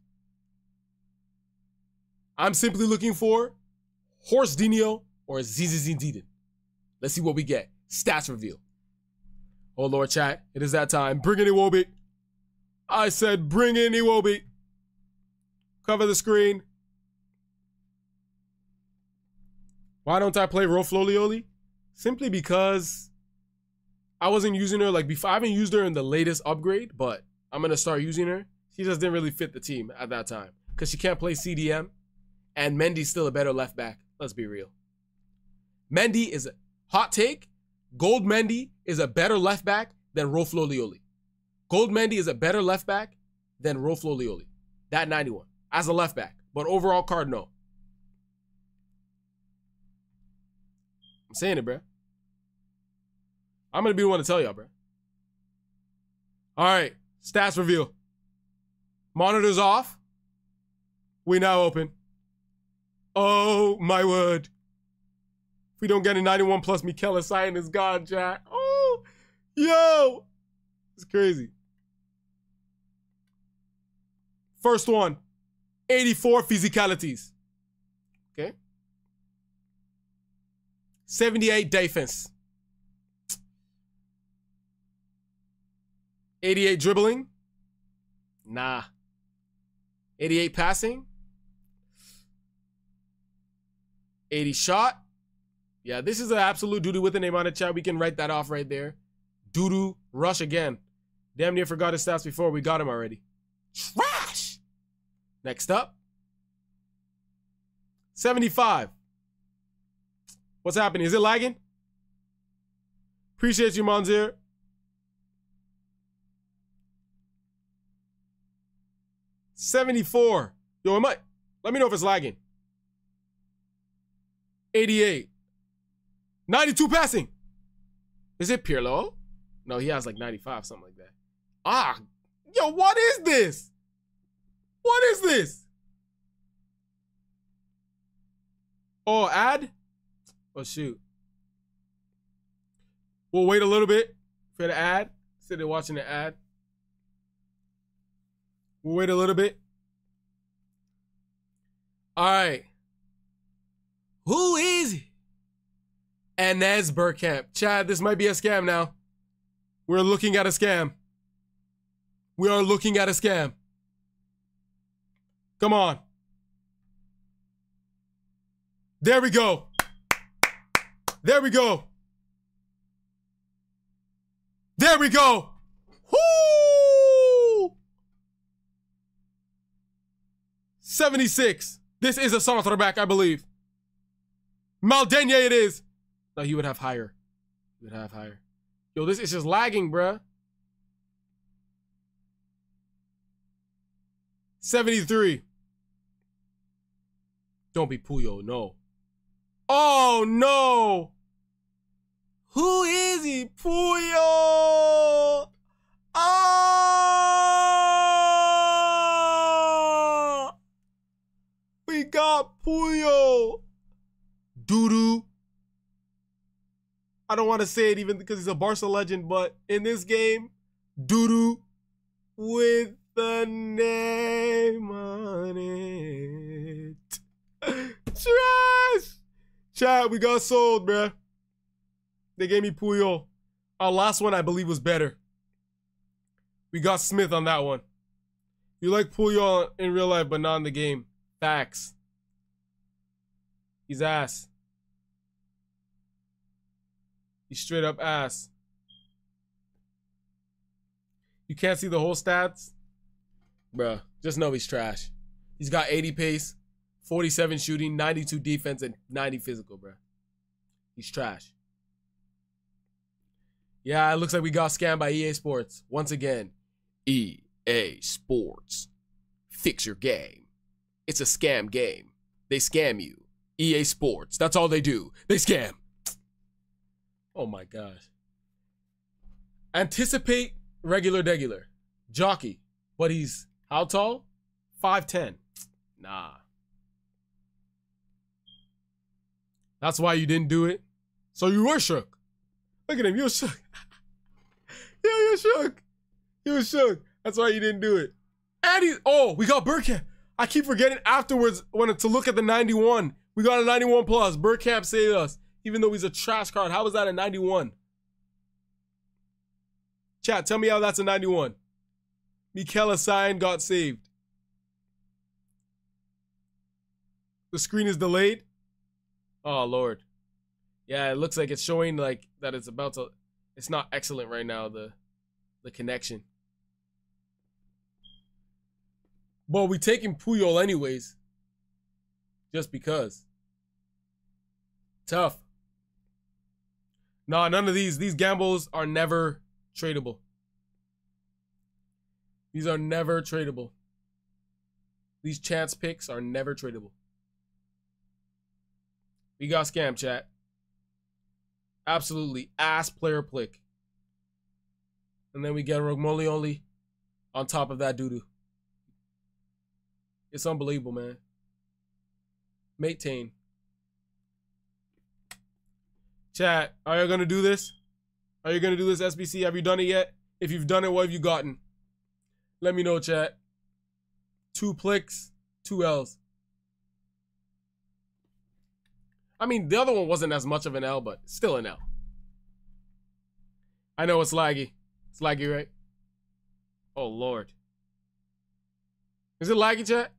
I'm simply looking for Horse Dino or Zizi Zindiden. Let's see what we get. Stats reveal. Oh Lord chat, it is that time. Bring in Iwobi. I said bring in Iwobi. Cover the screen. Why don't I play Roflolioli? Simply because I wasn't using her like before. I haven't used her in the latest upgrade, but I'm gonna start using her. She just didn't really fit the team at that time because she can't play CDM, and Mendy's still a better left back. Let's be real. Mendy is a hot take. Gold Mendy is a better left back than Roflolioli. Gold Mendy is a better left back than Roflolioli. That 91 as a left back, but overall card no. I'm saying it, bro. I'm gonna be the one to tell y'all, bro. All right, stats reveal. Monitors off. We now open. Oh my word. If we don't get a 91 plus Mikel Essien is gone, Jack. Oh, yo. It's crazy. First one. 84 physicalities. Okay. 78 defense. 88 dribbling? Nah. 88 passing? 80 shot? Yeah, this is an absolute doo-doo with a name on the chat. We can write that off right there. Doo-doo rush again. Damn near forgot his stats before. We got him already. Trash! Next up. 75. What's happening? Is it lagging? Appreciate you, Monzir. 74. Yo, am I? Let me know if it's lagging. 88. 92 passing. Is it Pirlo? No, he has like 95, something like that. Ah, yo, what is this? What is this? Oh, ad? Oh, shoot. We'll wait a little bit for the ad. Instead of watching the ad. We'll wait a little bit. All right. Who is he? Dennis Bergkamp. Chad, this might be a scam now. We're looking at a scam. We are looking at a scam. Come on. There we go. There we go. There we go. Whoo! 76. This is a center back, I believe. Maldini it is. No, he would have higher. He would have higher. Yo, this is just lagging, bruh. 73. Don't be Puyo, no. Oh, no. Who is he? Puyo. Ah! Puyo. Doodoo. I don't want to say it even because he's a Barca legend, but in this game, Doodoo with the name on it. Trash! Chat, we got sold, bruh. They gave me Puyol. Our last one, I believe, was better. We got Smith on that one. You like Puyol in real life, but not in the game. Facts. He's ass. He's straight up ass. You can't see the whole stats? Bruh, just know he's trash. He's got 80 pace, 47 shooting, 92 defense, and 90 physical, bruh. He's trash. Yeah, it looks like we got scammed by EA Sports. Once again, EA Sports. Fix your game. It's a scam game. They scam you. EA Sports. That's all they do. They scam. Oh my gosh. Anticipate regular degular. Jockey. But he's how tall? 5'10. Nah. That's why you didn't do it. So you were shook. Look at him. You were shook. yeah, you're shook. You were shook. That's why you didn't do it. And he, oh, we got Bergkamp. I keep forgetting afterwards when to look at the 91. We got a 91 plus. Bergkamp saved us even though he's a trash card. How was that a 91? Chat, tell me how that's a 91. Mikel Essien got saved. The screen is delayed. Oh lord. Yeah, it looks like it's showing like that it's about to it's not excellent right now, the the connection. But we taking Puyol anyways. Just because. Tough. Nah, none of these. These gambles are never tradable. These are never tradable. These chance picks are never tradable. We got scam chat. Absolutely ass player plick. And then we get Romagnoli on top of that doo doo. It's unbelievable, man. Mate Chat, are you gonna do this? Are you gonna do this, SBC? Have you done it yet? If you've done it, what have you gotten? Let me know, chat. Two clicks, two L's. I mean, the other one wasn't as much of an L, but still an L. I know it's laggy. It's laggy, right? Oh, Lord. Is it laggy, chat?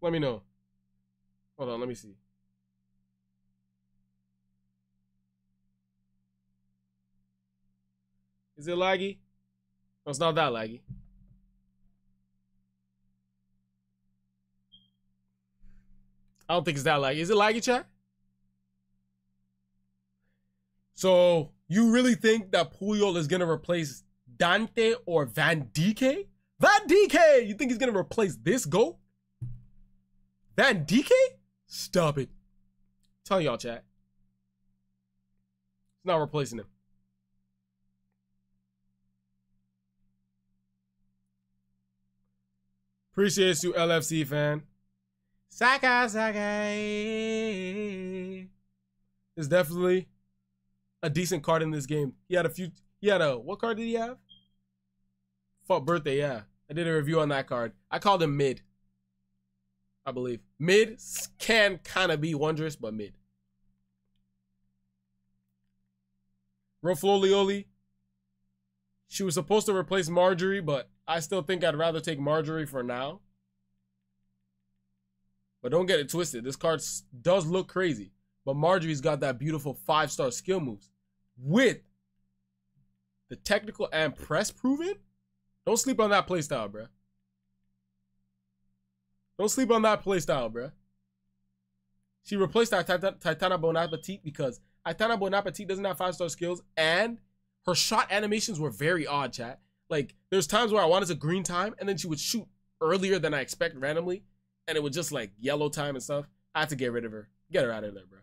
Let me know. Hold on, let me see. Is it laggy? No, it's not that laggy. I don't think it's that laggy. Is it laggy, chat? So you really think that Puyol is gonna replace Dante or Van Dijk? Van Dijk! You think he's gonna replace this goat? Van Dijk? Stop it. Tell y'all, chat. He's not replacing him. Appreciate you, LFC fan. Saka, Saka. Is definitely a decent card in this game. He had a few. He had a what card did he have? FUT Birthday, yeah. I did a review on that card. I called him mid. I believe mid can kind of be wondrous, but mid. Roflolioli. She was supposed to replace Marjorie, but I still think I'd rather take Marjorie for now. But don't get it twisted. This card does look crazy. But Marjorie's got that beautiful five-star skill moves with the technical and press proven. Don't sleep on that playstyle, bruh. Don't sleep on that playstyle, bruh. She replaced that Aitana Bonmatí because Aitana Bonmatí doesn't have five star skills, and her shot animations were very odd, chat. Like, there's times where I wanted to green time, and then she would shoot earlier than I expect randomly, and it would just like yellow time and stuff. I had to get rid of her. Get her out of there, bro.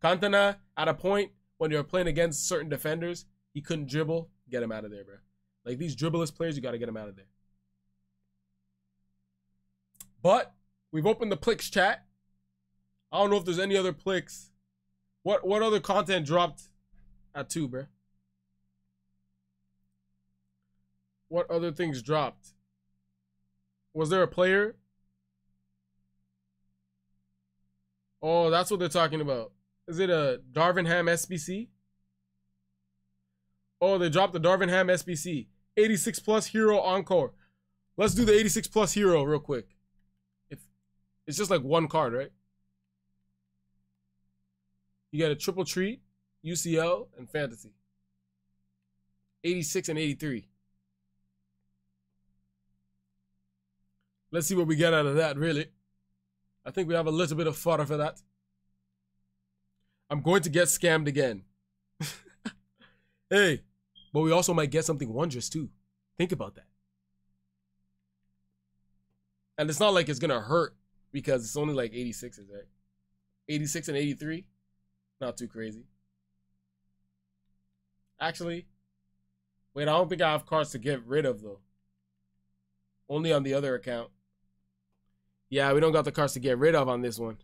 Cantona, at a point when you're playing against certain defenders, he couldn't dribble. Get him out of there, bro. Like these dribbleless players, you got to get him out of there. But we've opened the Plix chat. I don't know if there's any other Plix what what other content dropped at two, bro? What other things dropped? Was there a player? Oh, that's what they're talking about. Is it a Darvingham SBC? Oh, they dropped the Darvingham SBC. 86 plus hero encore. Let's do the 86 plus hero real quick. If it's just like one card, right? You got a triple treat, UCL, and fantasy. 86 and 83. Let's see what we get out of that, really. I think we have a little bit of fodder for that. I'm going to get scammed again. hey, but we also might get something wondrous too. Think about that. And it's not like it's going to hurt because it's only like 86s, right? 86 and 83. Not too crazy. Actually, wait, I don't think I have cards to get rid of though. Only on the other account. Yeah, we don't got the cards to get rid of on this one.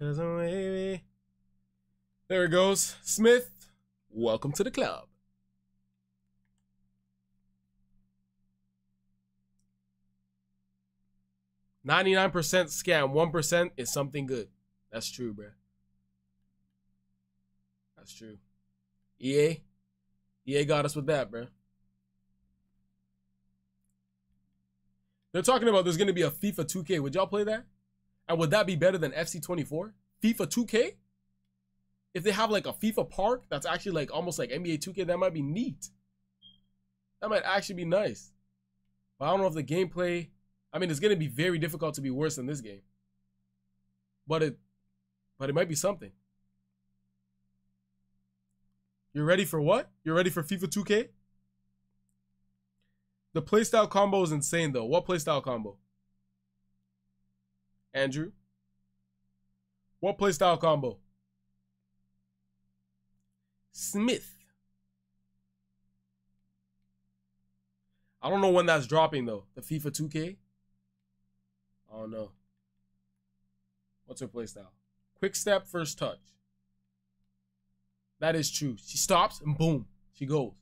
Cause I'm wavy. There it goes. Smith, welcome to the club. Ninety-nine percent scam, one percent is something good. That's true, bro. That's true. EA, EA got us with that, bro. They're talking about there's gonna be a FIFA 2K. Would y'all play that? And would that be better than FC24? FIFA 2K? If they have like a FIFA park that's actually like almost like NBA 2K, that might be neat. That might actually be nice. But I don't know if the gameplay, I mean, it's going to be very difficult to be worse than this game. But it, but it might be something. You're ready for what? You're ready for FIFA 2K? The playstyle combo is insane though. What playstyle combo? Andrew? What playstyle combo? Smith. I don't know when that's dropping though. The FIFA 2K? I don't know. What's her playstyle? Quick step, first touch. That is true. She stops and boom, she goes.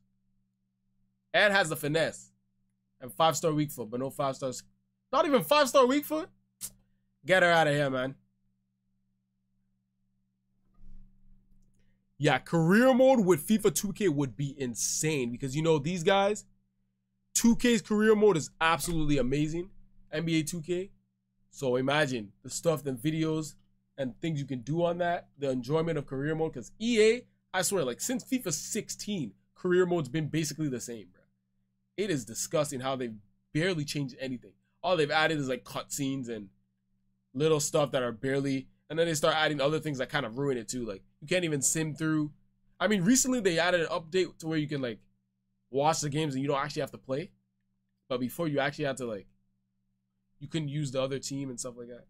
and has the finesse. And five star weak foot, but no five stars. Not even five star weak foot. Get her out of here, man. Yeah, career mode with FIFA 2K would be insane because you know these guys, 2K's career mode is absolutely amazing. NBA 2K. So imagine the stuff, the videos, and things you can do on that, the enjoyment of career mode. Because EA, I swear, like since FIFA 16, career mode's been basically the same, bro. It is disgusting how they've barely changed anything. All they've added is like cutscenes and little stuff that are barely, and then they start adding other things that kind of ruin it too. Like you can't even sim through. I mean, recently they added an update to where you can like watch the games and you don't actually have to play. But before you actually had to like, you couldn't use the other team and stuff like that.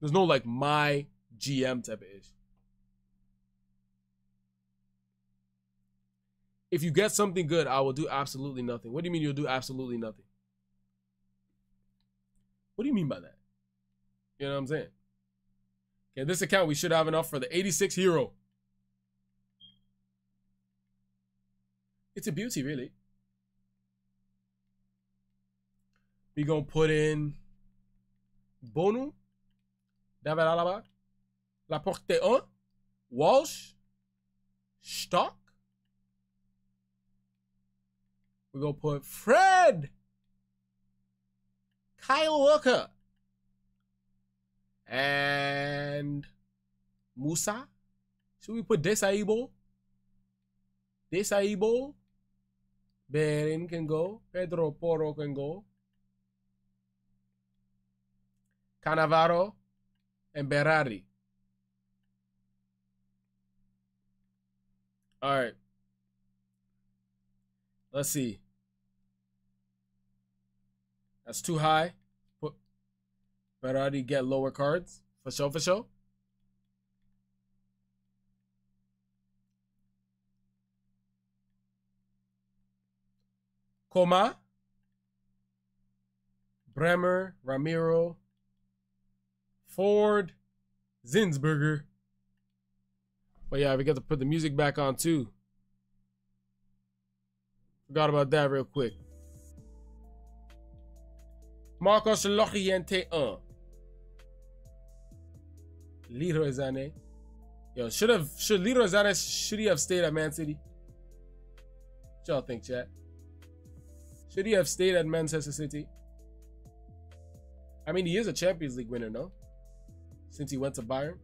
There's no like my GM type of issue. If you get something good, I will do absolutely nothing. What do you mean you'll do absolutely nothing? What do you mean by that? You know what I'm saying? Okay, this account we should have enough for the 86 hero. It's a beauty, really. We gonna put in Bounou, David Alaba, Laporte 1, Walsh, Stock. We're gonna put Fred, Kyle Walker, and Musa. Should we put Desaibo? Desaibo. Berin can go. Pedro Porro can go. Cannavaro and Berardi. All right. Let's see. That's too high. Put Berardi get lower cards. For sure, for sure. Coman. Bremer, Ramiro, Ford, Zinsberger. But yeah, we got to put the music back on too. Forgot about that real quick. Marcos Llorente 1. Uh. Leroy Sané. Yo, should have should Leroy Sané should he have stayed at Man City? What y'all think, chat? Should he have stayed at Manchester City? I mean, he is a Champions League winner, no? Since he went to Bayern.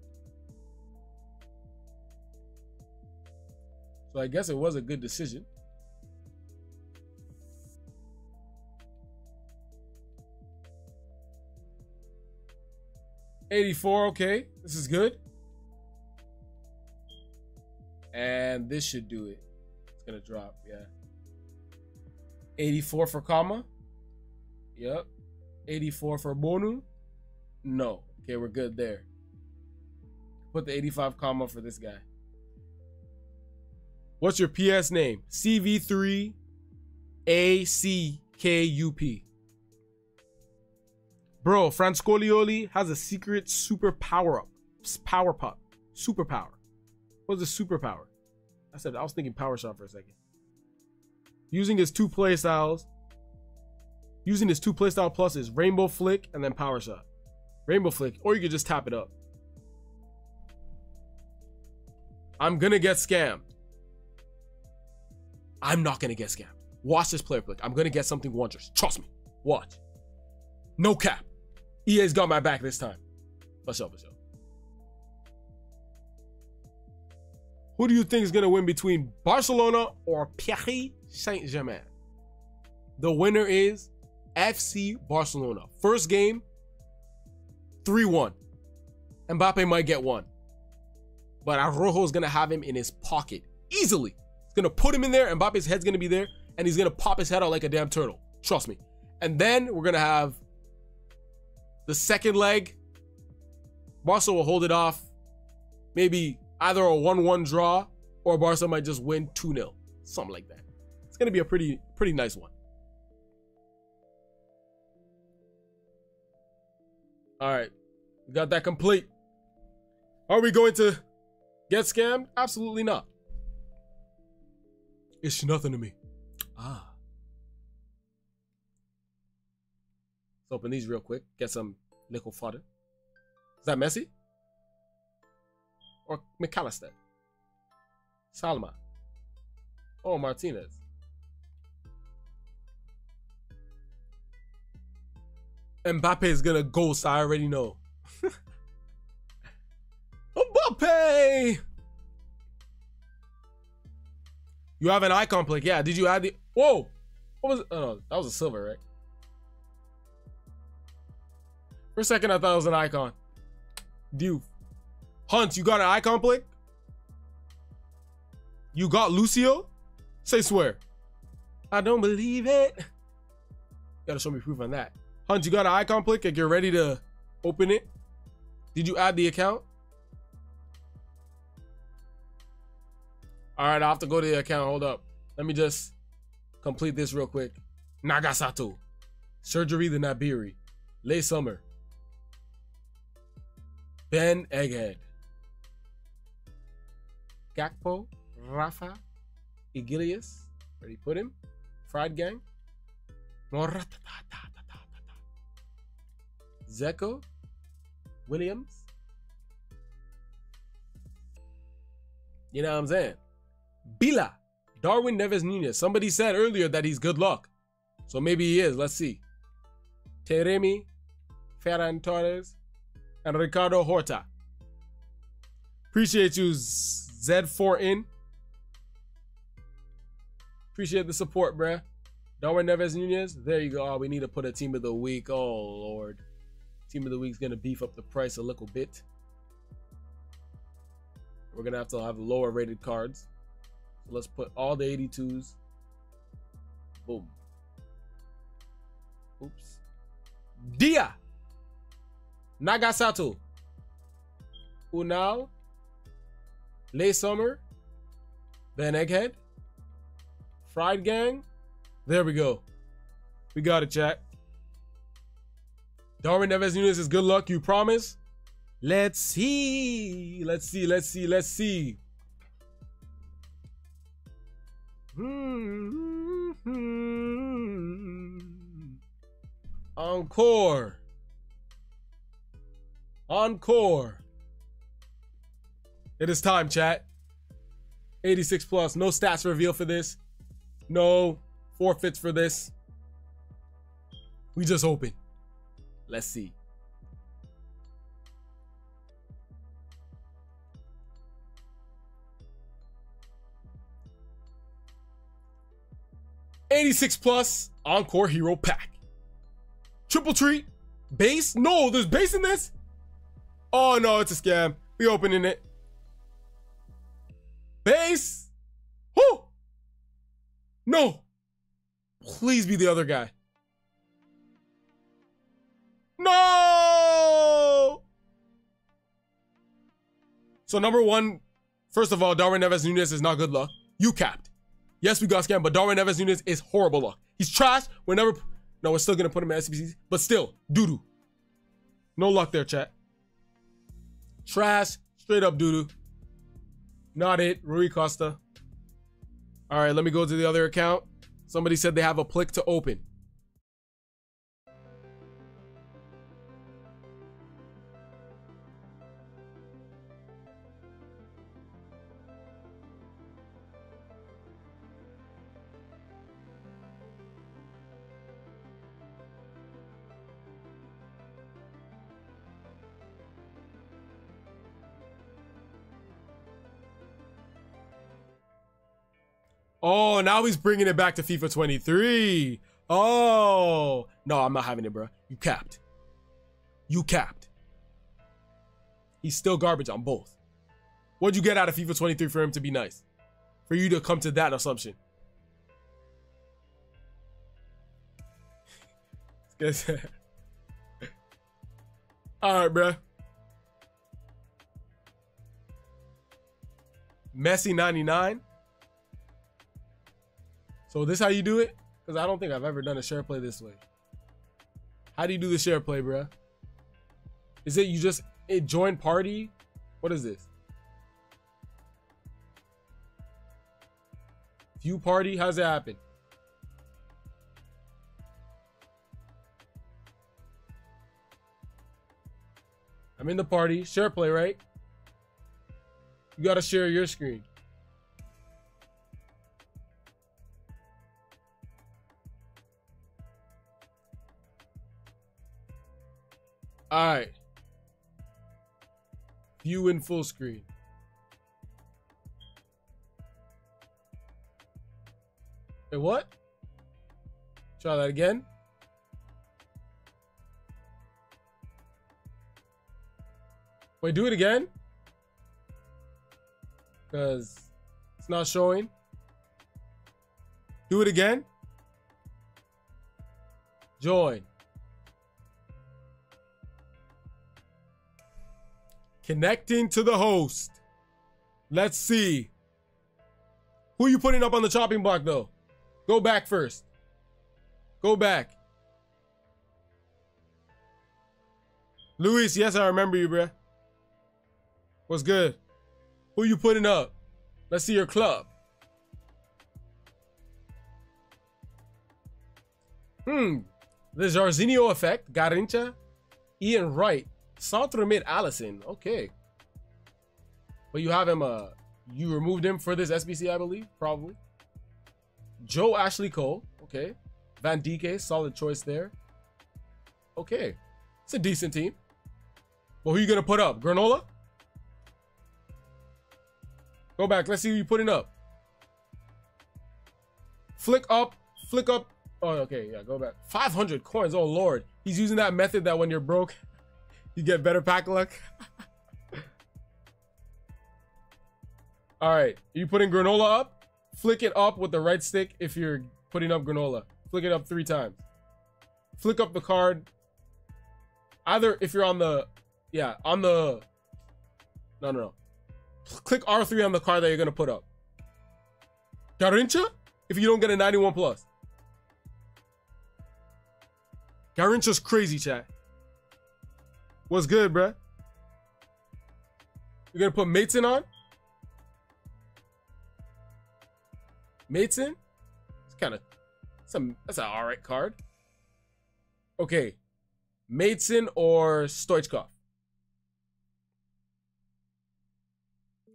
So I guess it was a good decision. Eighty-four, okay, this is good. And this should do it. It's gonna drop, yeah. 84 for Coman. Yep. 84 for Bounou. No. Okay, we're good there. Put the 85 Coman for this guy. What's your PS name? CV3 ACKUP. Bro, Francolioli has a secret super power up. Power pop. Superpower. What's a superpower? I said I was thinking power shot for a second using his two play styles, using his two playstyle pluses, Rainbow Flick and then Power Shot. Rainbow Flick, or you could just tap it up. I'm gonna get scammed. I'm not gonna get scammed. Watch this player flick. I'm gonna get something wondrous. Trust me. Watch. No cap. EA's got my back this time. For sure, for sure. Who do you think is gonna win between Barcelona or Paris Saint Germain. The winner is FC Barcelona. First game, 3 1. Mbappe might get one. But Araujo is going to have him in his pocket easily. He's going to put him in there. Mbappe's head's going to be there. And he's going to pop his head out like a damn turtle. Trust me. And then we're going to have the second leg. Barca will hold it off. Maybe either a 1 1 draw or Barca might just win 2 0. Something like that It's going to be a pretty pretty nice one. All right, we got that complete. Are we going to get scammed? Absolutely not. It's nothing to me. Ah. Let's open these real quick. Get some nickel fodder. Is that Messi? Or McAllister? Salma? Oh, Martinez. Mbappe is gonna ghost. I already know. Mbappe! You have an icon click. Yeah. Did you add the? Whoa! What was? Oh no, that was a silver, right? For a second, I thought it was an icon. Dude. Hunt, you got an icon click? You got Lucio? Say swear. I don't believe it. Gotta show me proof on that. Hunt, you got an icon click and you're ready to open it? Did you add the account? All right, I have to go to the account. Hold up. Let me just complete this real quick. Nagasato. Surgery the Nabiri. Late Summer. Ben Egghead. Gakpo. Rafa. Igilius. Ready put him. Fried Gang. Zeko. Williams. You know what I'm saying? Bila. Darwin Neves Nunez. Somebody said earlier that he's good luck. So maybe he is. Let's see. Taremi, Ferran Torres, and Ricardo Horta. Appreciate you, Z4N. Appreciate the support, bruh. Darwin Neves Nunez. There you go. Oh, we need to put a team of the week. Oh, Lord. Team of the week's going to beef up the price a little bit. We're going to have to have lower rated cards. So let's put all the 82s. Boom. Oops. Dia. Nagasato. Unal. Lay Summer. Ben Egghead. Fried Gang. There we go. We got it, chat. Darwin Neves Nunez is good luck, you promise? Let's see. Let's see. Let's see. Let's see. Hmm. Encore. Encore. It is time, chat. 86 plus. No stats reveal for this. No forfeits for this. We just open. Let's see. Eighty-six plus Encore Hero Pack. Triple treat. Base? No, there's base in this? Oh no, it's a scam. We opening it. Base? Who? No. Please be the other guy. No! So number one, first of all, Darwin Neves Nunez is not good luck. You capped. Yes, we got scammed, but Darwin Neves Nunez is horrible luck. He's trash. We're never. No, we're still gonna put him in SBCs, but still, doo doo. No luck there, chat. Trash, straight up doo doo. Not it. Rui Costa. All right, let me go to the other account. Somebody said they have a plick to open. Oh, now he's bringing it back to FIFA 23. Oh, no, I'm not having it, bro. You capped. You capped. He's still garbage on both. What'd you get out of FIFA 23 for him to be nice? For you to come to that assumption? All right, bro. Messi 99. So this how you do it? Because I don't think I've ever done a share play this way. How do you do the share play, bro? Is it you just it join party? What is this? View party? How's it happen? I'm in the party. Share play, right? You gotta share your screen. All right. View in full screen. Wait, what? Try that again. Wait, do it again? Because it's not showing. Do it again. Join. Connecting to the host. Let's see. Who you putting up on the chopping block though? Go back first. Go back. Luis, yes, I remember you, bruh. What's good? Who you putting up? Let's see your club. Hmm. The Jairzinho effect, Garrincha, Ian Wright, Centre mid Allison. Okay. But you have him, uh, you removed him for this SBC, I believe, probably. Joe Ashley Cole. Okay. Van Dijk, solid choice there. Okay. It's a decent team. Well, who you gonna put up? Granola? Go back. Let's see who you're putting up. Flick up. Flick up. Oh, okay. Yeah, go back. 500 coins. Oh, Lord. He's using that method that when you're broke, you get better pack luck. All right. Are you putting granola up? Flick it up with the right stick if you're putting up granola. Flick it up three times. Flick up the card. Either if you're on the, yeah, on the, no, no, no. Click R3 on the card that you're to put up. Garrincha? If you don't get a 91 plus. Garrincha's crazy, chat. What's good, bruh? You're gonna put Maitson on? Maitson? It's kind of some that's an alright card. Okay. Maitson or Stoichkov?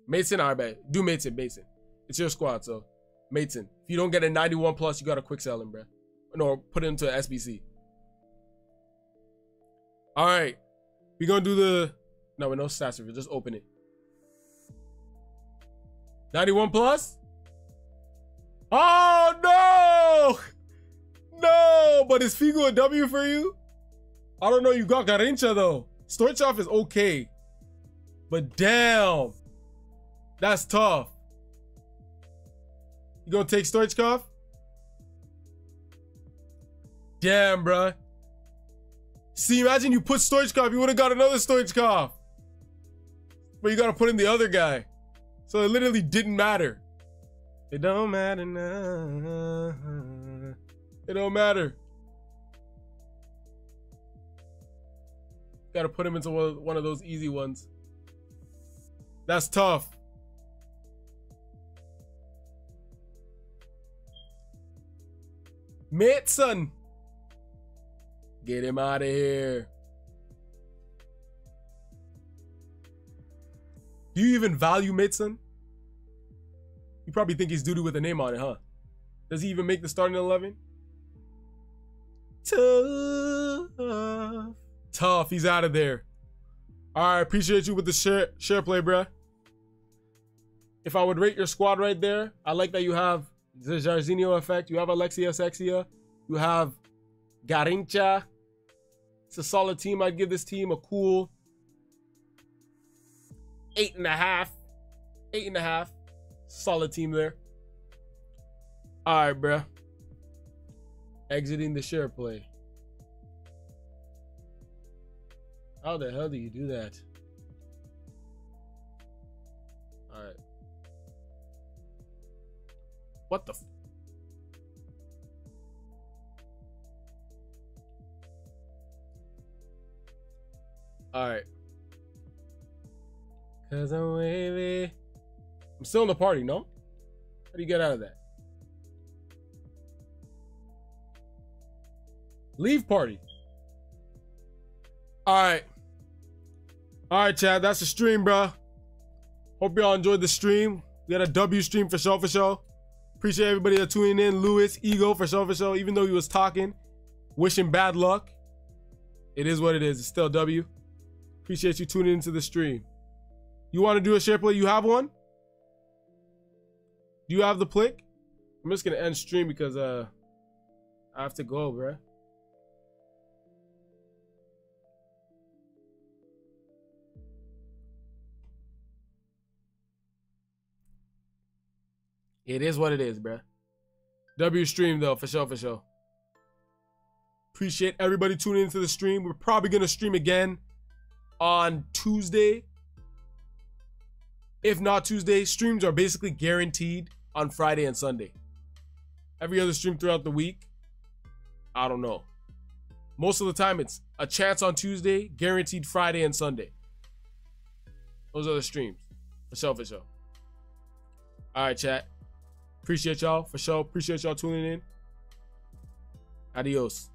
Mason, I bet. Do Mason, Mason. It's your squad, so Mason. If you don't get a 91 plus, you gotta quick sell him, bro. No, put it into SBC. All right, we gonna do the. No, with no stats review. Just open it. 91 plus. Oh no! No, but is Figo a W for you? I don't know. You got Garrincha though. Stoichkov is okay, but damn. That's tough. You gonna take Stoichkov? Damn, bruh. See, imagine you put Stoichkov, you would have got another Stoichkov. But you gotta put in the other guy. So it literally didn't matter. It don't matter now. It don't matter. Gotta put him into one of those easy ones. That's tough. Maitson. Get him out of here. Do you even value Maitson? You probably think he's doo with a name on it, huh? Does he even make the starting 11? Tough. Tough. He's out of there. All right. Appreciate you with the share, share play, bruh. If I would rate your squad right there, I like that you have the Jairzinho effect. You have Alexia Sexia. You have Garrincha. It's a solid team. I'd give this team a cool eight and a half. Eight and a half. Solid team there. All right, bro. Exiting the share play. How the hell do you do that? All right. What the? All right. Cause I'm wavy. I'm still in the party, no? How do you get out of that? Leave party. All right. All right, Chad. That's the stream, bro. Hope y'all enjoyed the stream. We had a W stream for sure, for sure. Appreciate everybody that tuning in. Lewis, Ego for sure, for sure. Even though he was talking, wishing bad luck. It is what it is. It's still W. Appreciate you tuning into the stream. You want to do a share play? You have one? Do you have the plick? I'm just gonna end stream because uh I have to go, bruh. It is what it is, bruh. W stream though, for sure, for sure. Appreciate everybody tuning into the stream. We're probably gonna stream again on Tuesday. If not Tuesday, streams are basically guaranteed on Friday and Sunday. Every other stream throughout the week, I don't know. Most of the time, it's a chance on Tuesday, guaranteed Friday and Sunday. Those are the streams. For sure, for sure. All right, chat. Appreciate y'all for sure. Appreciate y'all tuning in. Adios.